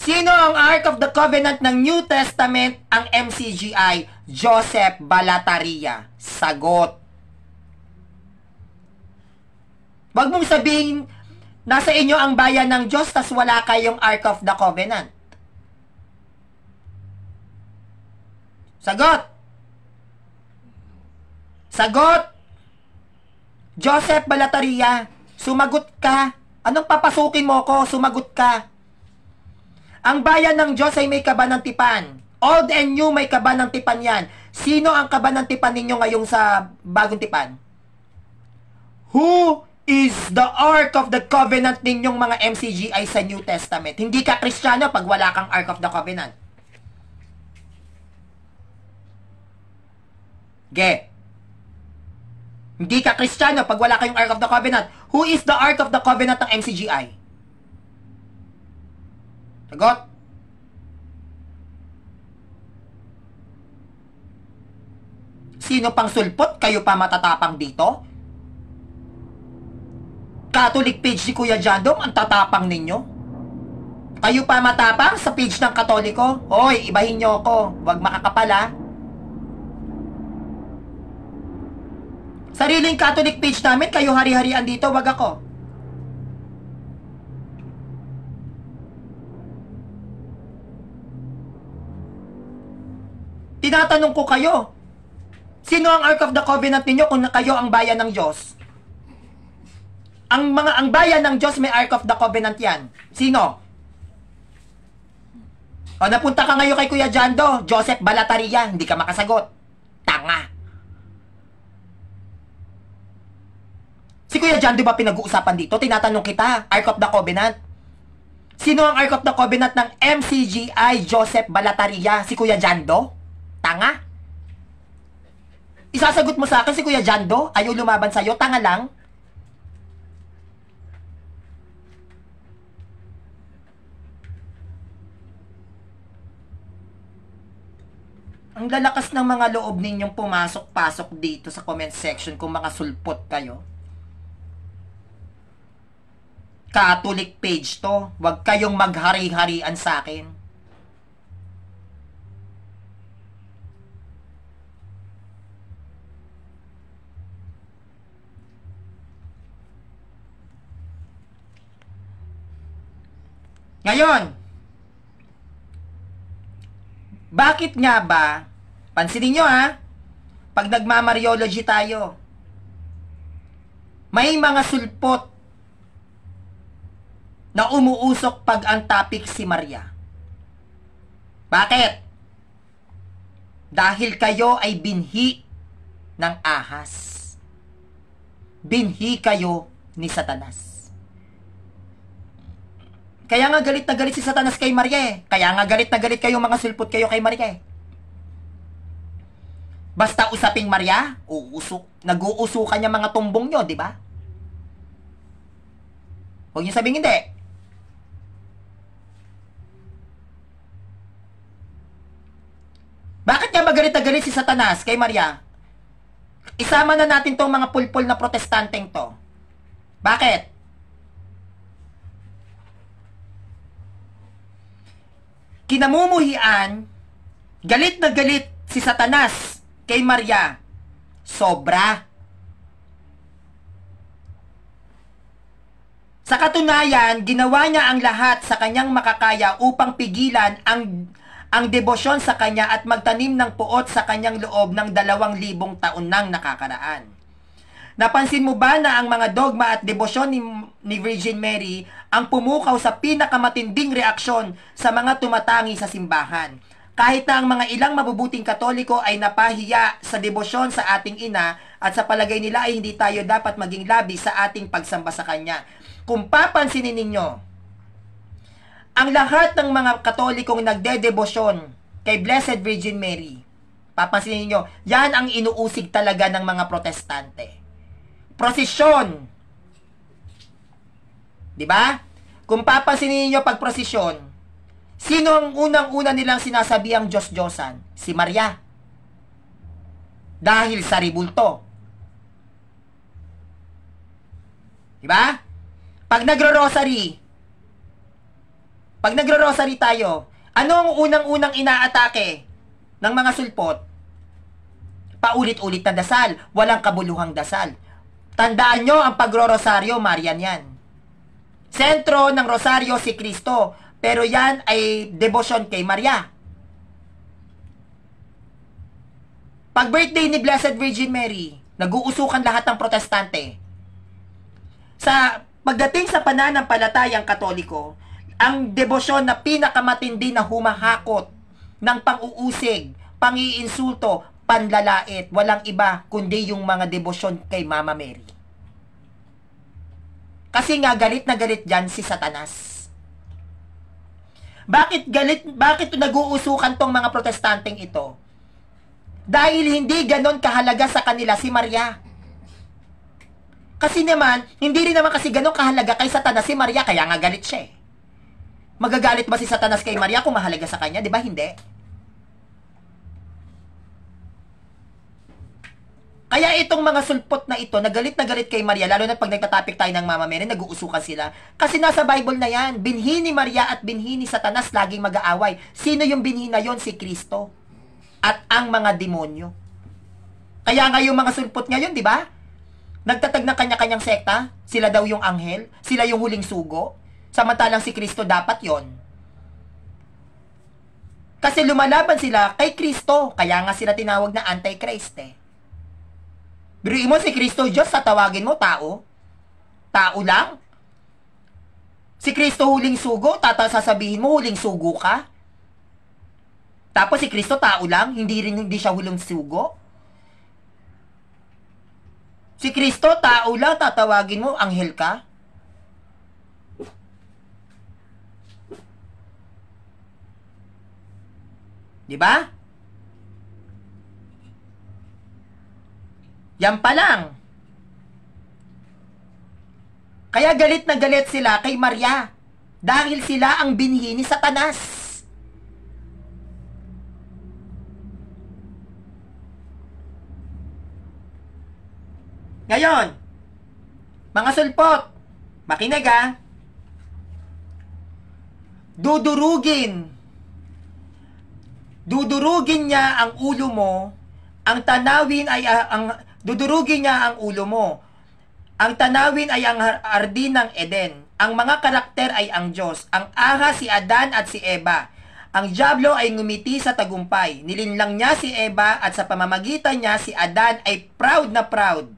Sino ang Ark of the Covenant ng New Testament? Ang MCGI, Joseph Balataria. Sagot. Wag mong sabihin, nasa inyo ang bayan ng Diyos, tas wala kayong Ark of the Covenant. Sagot. Sagot! Joseph Balataria, sumagot ka. Anong papasukin mo ko? Sumagot ka. Ang bayan ng Diyos ay may kaba ng tipan. Old and new may kaba ng tipan yan. Sino ang kaba ng tipan ninyo ngayong sa bagong tipan? Who is the Ark of the Covenant ninyong mga MCGI sa New Testament? Hindi ka Kristiyano pag wala kang Ark of the Covenant. Ge. Hindi ka Kristiyano pag wala kayong Ark of the Covenant. Who is the Ark of the Covenant ng MCGI? Sagot. Sino pang sulpot? Kayo pa matatapang dito? Catholic page ni Kuya Jandom, ang tatapang ninyo? Kayo pa matapang sa page ng Katoliko? Hoy, ibahin nyo ako. Huwag makakapala. Sariling Catholic page namin, kayo hari-harian dito, wag ako. Tinatanong ko kayo, sino ang Ark of the Covenant ninyo kung kayo ang bayan ng Diyos? Ang mga ang bayan ng Diyos may Ark of the Covenant yan. Sino? O napunta ka ngayon kay Kuya Jando, Joseph Balataria, hindi ka makasagot. Tanga. Si Kuya Jan, di ba pinag-uusapan dito? Tinatanong kita, Ark of the Covenant. Sino ang Ark of the Covenant ng MCGI Joseph Balataria? Si Kuya Jando? Tanga? Isasagot mo sa akin si Kuya Jando? Ayaw lumaban sa'yo? Tanga lang? Ang lalakas ng mga loob ninyong pumasok-pasok dito sa comment section kung mga sulpot kayo. Catholic page to. Huwag kayong maghari-harian sa akin. Ngayon, bakit nga ba, pansinin nyo ha, pag nagmamariology tayo, may mga sulpot na umuusok pag ang topic si Maria. Bakit? Dahil kayo ay binhi ng ahas. Binhi kayo ni Satanas. Kaya nga galit na galit si Satanas kay Maria eh. Kaya nga galit na galit kayo mga sulpot kayo kay Maria eh. Basta usaping Maria, uusok, nag-uusukan niya mga tumbong nyo, di ba? Huwag niyo sabing hindi. Bakit nga magalit na si Satanas kay Maria? Isama na natin tong mga pulpul na protestanteng to. Bakit? Kinamumuhian, galit na galit si Satanas kay Maria. Sobra. Sa katunayan, ginawa niya ang lahat sa kanyang makakaya upang pigilan ang ang debosyon sa kanya at magtanim ng puot sa kanyang loob ng dalawang libong taon nang nakakaraan. Napansin mo ba na ang mga dogma at debosyon ni, ni Virgin Mary ang pumukaw sa pinakamatinding reaksyon sa mga tumatangi sa simbahan? Kahit na ang mga ilang mabubuting katoliko ay napahiya sa debosyon sa ating ina at sa palagay nila ay hindi tayo dapat maging labi sa ating pagsamba sa kanya. Kung papansinin ninyo, ang lahat ng mga katolikong nagdedebosyon kay Blessed Virgin Mary, papansinin niyo, yan ang inuusig talaga ng mga protestante. Prosesyon. 'Di ba? Kung papansinin niyo pag prosesyon, sino ang unang-una nilang sinasabi ang Diyos-Diyosan? Si Maria. Dahil sa ribulto. 'Di ba? Pag nagro-rosary, pag nagro-rosary tayo, ano ang unang-unang inaatake ng mga sulpot? Paulit-ulit na dasal, walang kabuluhang dasal. Tandaan nyo ang pagro-rosaryo, Marian yan. Sentro ng rosaryo si Kristo, pero yan ay devotion kay Maria. Pag birthday ni Blessed Virgin Mary, Nag-uusukan lahat ng protestante. Sa pagdating sa pananampalatayang katoliko, ang debosyon na pinakamatindi na humahakot ng pang-uusig, pangiinsulto, panlalait, walang iba kundi yung mga debosyon kay Mama Mary. Kasi nga galit na galit diyan si Satanas. Bakit galit, bakit nag-uusukan tong mga protestanteng ito? Dahil hindi ganon kahalaga sa kanila si Maria. Kasi naman, hindi rin naman kasi ganon kahalaga kay Satanas si Maria, kaya nga galit siya eh. Magagalit ba si Satanas kay Maria kung mahalaga sa kanya? Di ba hindi? Kaya itong mga sulpot na ito, nagalit na galit kay Maria, lalo na pag nagtatapik tayo ng Mama Mary, nag-uusukan sila. Kasi nasa Bible na yan, binhi ni Maria at binhi ni Satanas laging mag-aaway. Sino yung binhi na yon? Si Kristo. At ang mga demonyo. Kaya nga yung mga sulpot ngayon, di ba? Nagtatag ng kanya-kanyang sekta, sila daw yung anghel, sila yung huling sugo, samantalang si Kristo dapat yon. Kasi lumalaban sila kay Kristo, kaya nga sila tinawag na Antichrist eh. Biruin mo si Kristo Diyos sa tawagin mo tao? Tao lang? Si Kristo huling sugo, tata sasabihin mo huling sugo ka? Tapos si Kristo tao lang, hindi rin hindi siya huling sugo? Si Kristo tao lang, tatawagin mo anghel ka? Di ba? Yan pa lang. Kaya galit na galit sila kay Maria dahil sila ang binhi ni Satanas. Ngayon, mga sulpot, makinig ha, dudurugin, dudurugin niya ang ulo mo, ang tanawin ay uh, ang Dudurugin niya ang ulo mo. Ang tanawin ay ang ardin ng Eden. Ang mga karakter ay ang Diyos. Ang aha si Adan at si Eva. Ang Diablo ay ngumiti sa tagumpay. Nilinlang niya si Eva at sa pamamagitan niya si Adan ay proud na proud.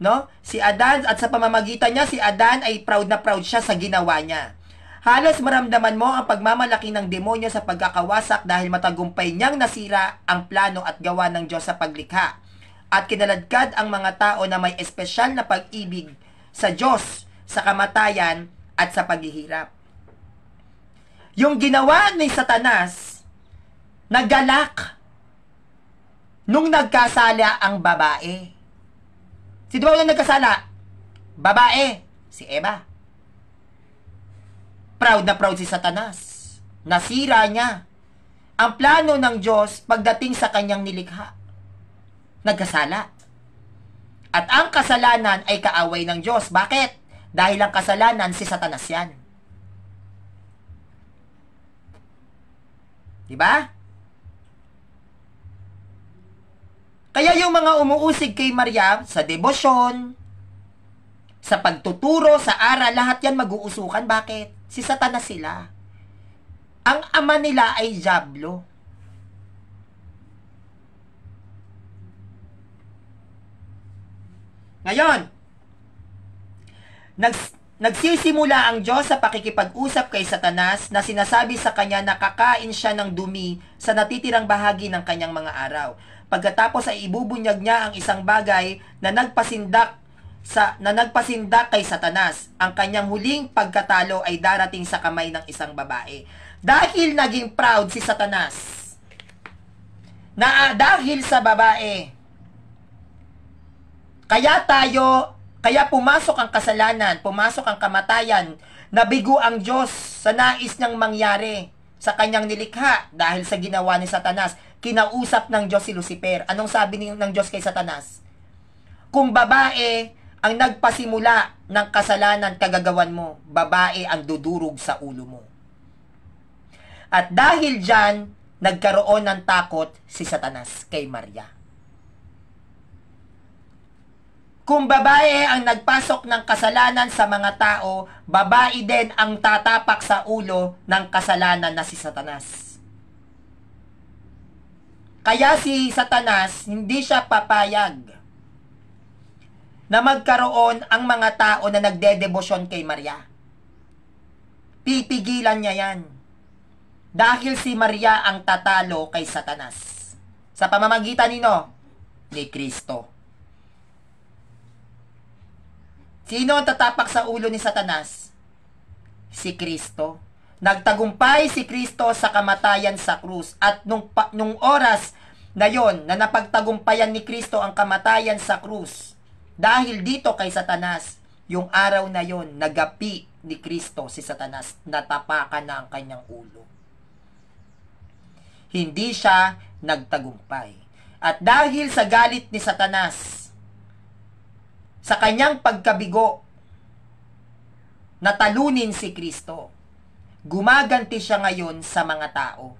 No? Si Adan at sa pamamagitan niya si Adan ay proud na proud siya sa ginawa niya. Halos maramdaman mo ang pagmamalaki ng demonyo sa pagkakawasak dahil matagumpay niyang nasira ang plano at gawa ng Diyos sa paglikha at kinaladkad ang mga tao na may espesyal na pag-ibig sa Diyos, sa kamatayan at sa paghihirap. Yung ginawa ni Satanas, nagalak nung nagkasala ang babae. Si ba walang nagkasala? Babae, si Eva. Proud na proud si Satanas. Nasira niya ang plano ng Diyos pagdating sa kanyang nilikha nagkasala. At ang kasalanan ay kaaway ng Diyos. Bakit? Dahil ang kasalanan si Satanas yan. Diba? Kaya yung mga umuusig kay Maria sa debosyon, sa pagtuturo, sa aral, lahat yan mag-uusukan. Bakit? Si Satanas sila. Ang ama nila ay Diablo. Ngayon, nags, nagsisimula ang Diyos sa pakikipag-usap kay Satanas na sinasabi sa kanya na kakain siya ng dumi sa natitirang bahagi ng kanyang mga araw. Pagkatapos ay ibubunyag niya ang isang bagay na nagpasindak sa na nagpasindak kay Satanas. Ang kanyang huling pagkatalo ay darating sa kamay ng isang babae. Dahil naging proud si Satanas, na dahil sa babae, kaya tayo, kaya pumasok ang kasalanan, pumasok ang kamatayan, nabigo ang Diyos sa nais niyang mangyari sa kanyang nilikha dahil sa ginawa ni Satanas. Kinausap ng Diyos si Lucifer. Anong sabi ng Diyos kay Satanas? Kung babae ang nagpasimula ng kasalanan kagagawan mo, babae ang dudurog sa ulo mo. At dahil dyan, nagkaroon ng takot si Satanas kay Maria. Kung babae ang nagpasok ng kasalanan sa mga tao, babae din ang tatapak sa ulo ng kasalanan na si Satanas. Kaya si Satanas, hindi siya papayag na magkaroon ang mga tao na nagdedebosyon kay Maria. Pipigilan niya yan. Dahil si Maria ang tatalo kay Satanas. Sa pamamagitan nino ni Kristo. Sino ang tatapak sa ulo ni Satanas? Si Kristo. Nagtagumpay si Kristo sa kamatayan sa krus at nung, pa, nung oras na yon na napagtagumpayan ni Kristo ang kamatayan sa krus dahil dito kay Satanas yung araw na yon nagapi ni Kristo si Satanas natapakan na ang kanyang ulo hindi siya nagtagumpay at dahil sa galit ni Satanas sa kanyang pagkabigo natalunin si Kristo gumaganti siya ngayon sa mga tao.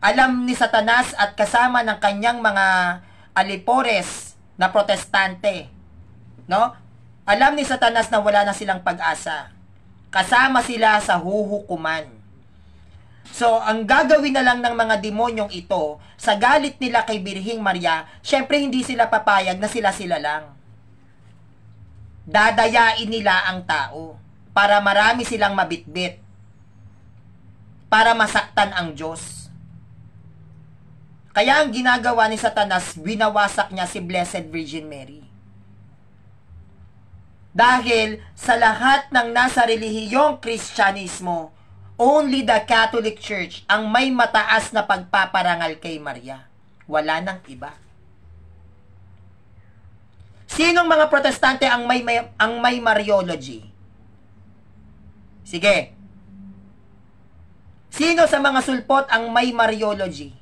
Alam ni Satanas at kasama ng kanyang mga alipores na protestante, no? Alam ni Satanas na wala na silang pag-asa. Kasama sila sa huhukuman. So, ang gagawin na lang ng mga demonyong ito, sa galit nila kay Birhing Maria, syempre hindi sila papayag na sila-sila lang. Dadayain nila ang tao para marami silang mabitbit. Para masaktan ang Diyos. Kaya ang ginagawa ni Satanas, binawasak niya si Blessed Virgin Mary. Dahil sa lahat ng nasa relihiyong Kristyanismo, only the Catholic Church ang may mataas na pagpaparangal kay Maria. Wala nang iba. Sinong mga protestante ang may, may ang may Mariology? Sige. Sino sa mga sulpot ang may Mariology?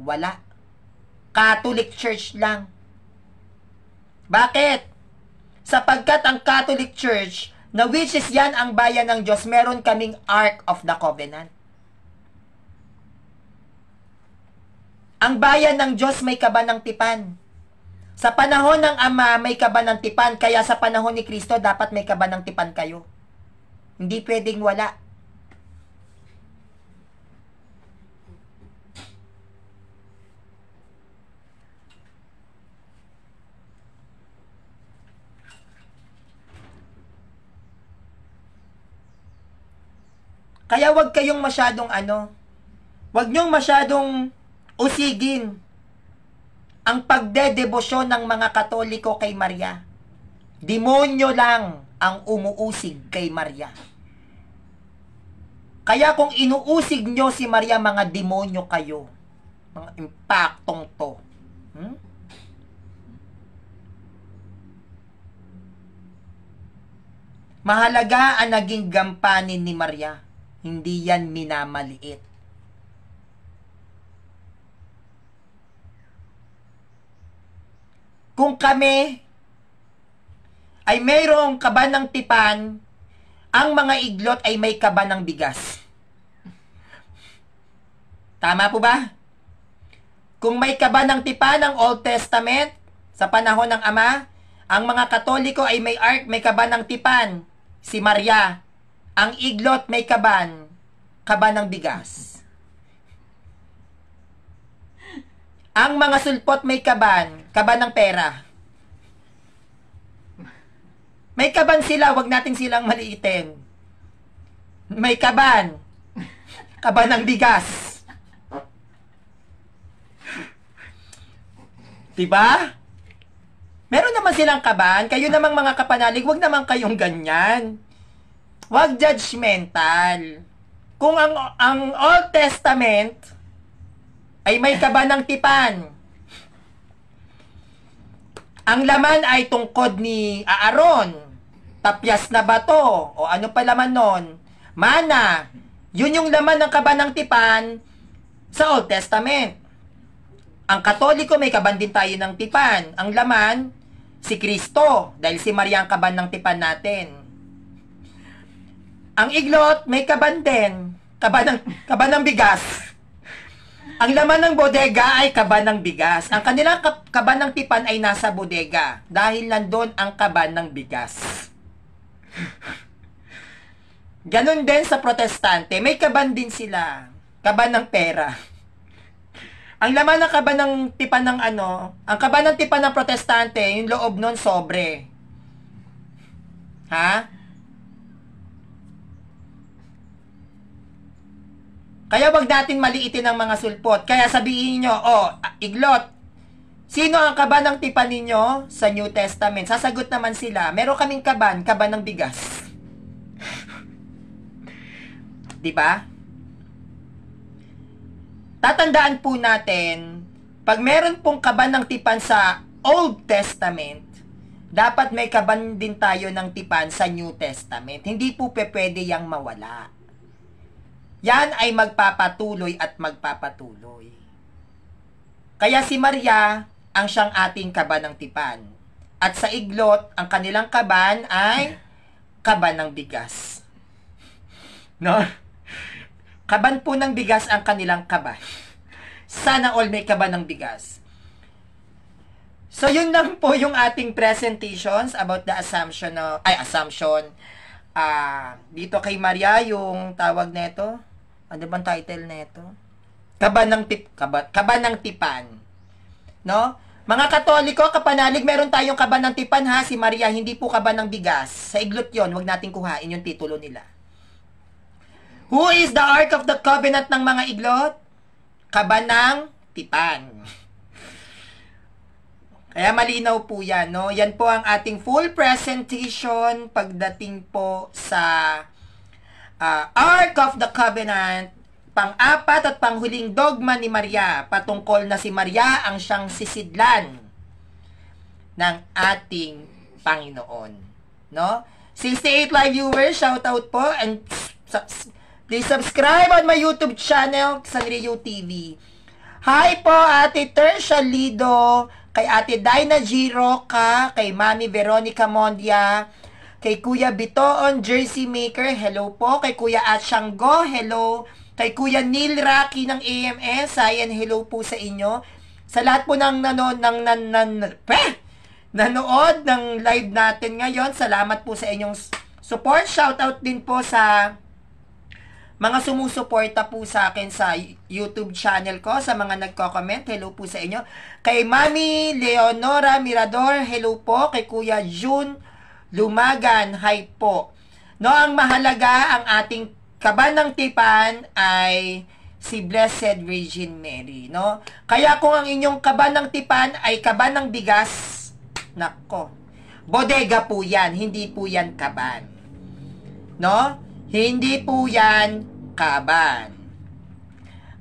Wala. Catholic Church lang. Bakit? Sapagkat ang Catholic Church, na which is yan ang bayan ng Diyos, meron kaming Ark of the Covenant. Ang bayan ng Diyos may kaba ng tipan. Sa panahon ng Ama, may kaba ng tipan, kaya sa panahon ni Kristo, dapat may kaba ng tipan kayo. Hindi pwedeng wala. Kaya wag kayong masyadong ano, wag nyong masyadong usigin ang pagdedebosyon ng mga Katoliko kay Maria. Demonyo lang ang umuusig kay Maria. Kaya kung inuusig nyo si Maria, mga demonyo kayo. Mga impaktong to. Hmm? Mahalaga ang naging gampanin ni Maria hindi yan minamaliit. Kung kami ay mayroong kaban ng tipan, ang mga iglot ay may kaban ng bigas. Tama po ba? Kung may kaban ng tipan ng Old Testament, sa panahon ng Ama, ang mga Katoliko ay may ark, may kaban ng tipan, si Maria, ang iglot may kaban, kaban ng bigas. Ang mga sulpot may kaban, kaban ng pera. May kaban sila, wag natin silang maliitin. May kaban. Kaban ng bigas. Diba? Meron naman silang kaban. Kayo namang mga kapanalig, wag naman kayong ganyan. Huwag judgmental. Kung ang, ang Old Testament ay may kaba ng tipan, ang laman ay tungkod ni Aaron, tapyas na bato, o ano pa laman nun, mana, yun yung laman ng kaba ng tipan sa Old Testament. Ang Katoliko may kaban din tayo ng tipan. Ang laman, si Kristo, dahil si Maria ang kaban ng tipan natin. Ang iglot may kaban din. Kaban ng, kaban ng bigas. Ang laman ng bodega ay kaban ng bigas. Ang kanilang kaban ng tipan ay nasa bodega dahil nandun ang kaban ng bigas. Ganon din sa protestante, may kaban din sila. Kaban ng pera. Ang laman ng kaba ng tipan ng ano, ang kaba ng tipan ng protestante, yung loob nun sobre. Ha? Kaya wag natin maliitin ang mga sulpot. Kaya sabihin nyo, oh, iglot, sino ang kaban ng tipan ninyo sa New Testament? Sasagot naman sila, meron kaming kaban, kaban ng bigas. 'Di ba? Tatandaan po natin, pag meron pong kaban ng tipan sa Old Testament, dapat may kaban din tayo ng tipan sa New Testament. Hindi po pwede yang mawala. Yan ay magpapatuloy at magpapatuloy. Kaya si Maria ang siyang ating kaban ng tipan. At sa iglot, ang kanilang kaban ay kaban ng bigas. No? Kaban po ng bigas ang kanilang kaban. Sana all may kaban ng bigas. So, yun lang po yung ating presentations about the assumption of, ay, assumption, ah, dito kay Maria, yung tawag neto, ano bang title nito? Kaban ng tip, kaban, kaban ng tipan. No? Mga Katoliko, kapanalig, meron tayong kaban ng tipan ha, si Maria, hindi po kaban ng bigas. Sa iglot yon, wag nating kuhain yung titulo nila. Who is the Ark of the Covenant ng mga iglot? Kaban ng tipan. Kaya malinaw po yan, no? Yan po ang ating full presentation pagdating po sa uh, Ark of the Covenant, pang-apat at panghuling dogma ni Maria, patungkol na si Maria ang siyang sisidlan ng ating Panginoon. No? 68 live viewers, shout out po and please subscribe on my YouTube channel, Sanrio TV. Hi po, Ate Tercia Lido, kay Ate Dinah G. Roca, kay Mami Veronica Mondia, kay Kuya Bitoon, Jersey Maker, hello po. Kay Kuya Atsyanggo, hello. Kay Kuya Neil Rocky ng AMS, ayan, hello po sa inyo. Sa lahat po ng nanood ng nan, nan, peh, nanood ng live natin ngayon, salamat po sa inyong support. Shout out din po sa mga sumusuporta po sa akin sa YouTube channel ko, sa mga nagko-comment, hello po sa inyo. Kay Mami Leonora Mirador, hello po. Kay Kuya June Lumagan, hi po. No, ang mahalaga, ang ating kaban ng tipan ay si Blessed Virgin Mary, no? Kaya kung ang inyong kaban ng tipan ay kaban ng bigas, nako, bodega po yan, hindi po yan kaban. No? Hindi po yan kaban.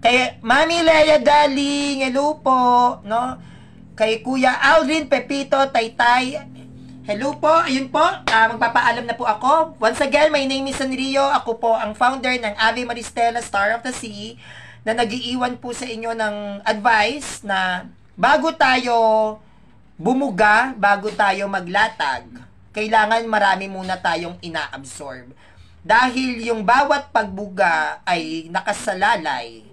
Kay Mami Leia Darling, hello po, no? Kay Kuya Alvin Pepito Taytay, hello po, ayun po, uh, magpapaalam na po ako. Once again, my name is Sanrio, ako po ang founder ng Ave Maristela Star of the Sea, na nagiiwan po sa inyo ng advice na bago tayo bumuga, bago tayo maglatag, kailangan marami muna tayong ina-absorb dahil yung bawat pagbuga ay nakasalalay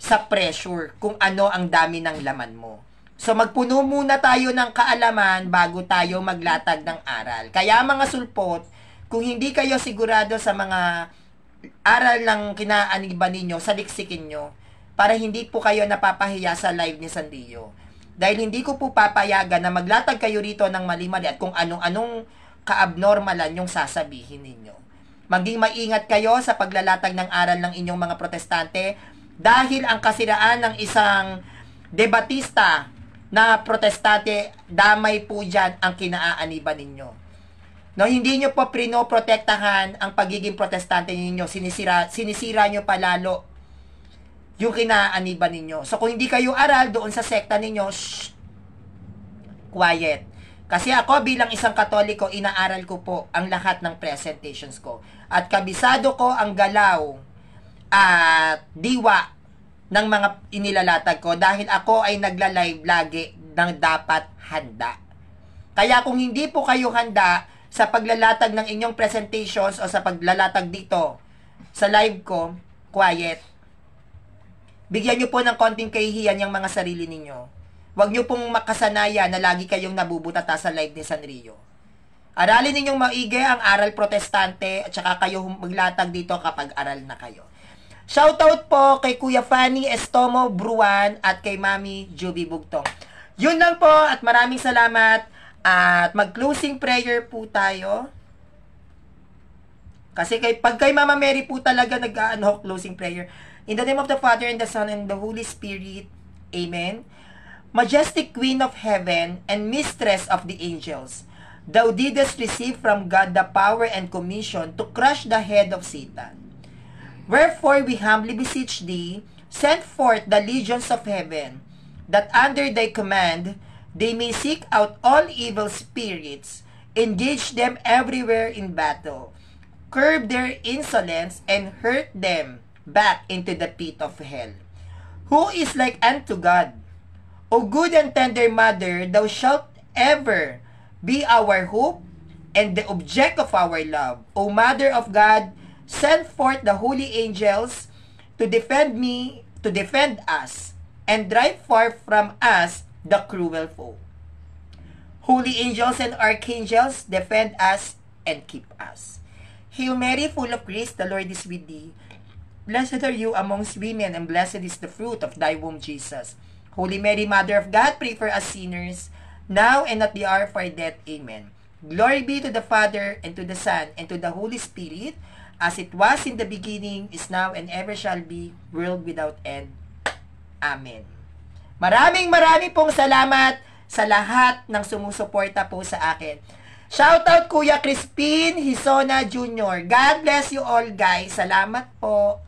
sa pressure kung ano ang dami ng laman mo. So magpuno muna tayo ng kaalaman bago tayo maglatag ng aral. Kaya mga sulpot, kung hindi kayo sigurado sa mga aral ng kinaaniban ninyo, saliksikin nyo para hindi po kayo napapahiya sa live ni Sandio. Dahil hindi ko po papayagan na maglatag kayo rito ng mali-mali at kung anong-anong kaabnormalan yung sasabihin ninyo. Maging maingat kayo sa paglalatag ng aral ng inyong mga protestante dahil ang kasiraan ng isang debatista na protestante, damay po dyan ang kinaaaniban ninyo. No, hindi nyo po prinoprotektahan ang pagiging protestante ninyo. Sinisira, sinisira nyo palalo yung kinaaniban ninyo. So, kung hindi kayo aral doon sa sekta ninyo, shh, quiet. Kasi ako bilang isang katoliko, inaaral ko po ang lahat ng presentations ko. At kabisado ko ang galaw at diwa ng mga inilalatag ko dahil ako ay nagla-live lagi ng dapat handa. Kaya kung hindi po kayo handa sa paglalatag ng inyong presentations o sa paglalatag dito sa live ko, quiet. Bigyan nyo po ng konting kahihiyan yung mga sarili ninyo Huwag nyo pong makasanayan na lagi kayong nabubutata sa live ni Sanrio. Aralin ninyong maigi ang aral protestante at saka kayo maglatag dito kapag aral na kayo. Shoutout po kay Kuya Fanny Estomo Bruan at kay Mami Juby Bugtong. Yun lang po at maraming salamat at mag-closing prayer po tayo. Kasi kay, pag kay Mama Mary po talaga nag-ano, closing prayer. In the name of the Father, and the Son, and the Holy Spirit. Amen. Majestic Queen of Heaven and Mistress of the Angels, Thou didst receive from God the power and commission to crush the head of Satan. Wherefore we humbly beseech thee, send forth the legions of heaven, that under thy command they may seek out all evil spirits, engage them everywhere in battle, curb their insolence, and hurt them back into the pit of hell. Who is like unto God? O good and tender mother, thou shalt ever be our hope and the object of our love. O mother of God, send forth the holy angels to defend me, to defend us, and drive far from us the cruel foe. Holy angels and archangels, defend us and keep us. Hail Mary, full of grace, the Lord is with thee. Blessed are you amongst women, and blessed is the fruit of thy womb, Jesus. Holy Mary, Mother of God, pray for us sinners, now and at the hour of our death. Amen. Glory be to the Father, and to the Son, and to the Holy Spirit, as it was in the beginning, is now, and ever shall be, world without end. Amen. Maraming maraming pong salamat sa lahat ng sumusuporta po sa akin. Shoutout Kuya Crispin Hisona Jr. God bless you all guys. Salamat po.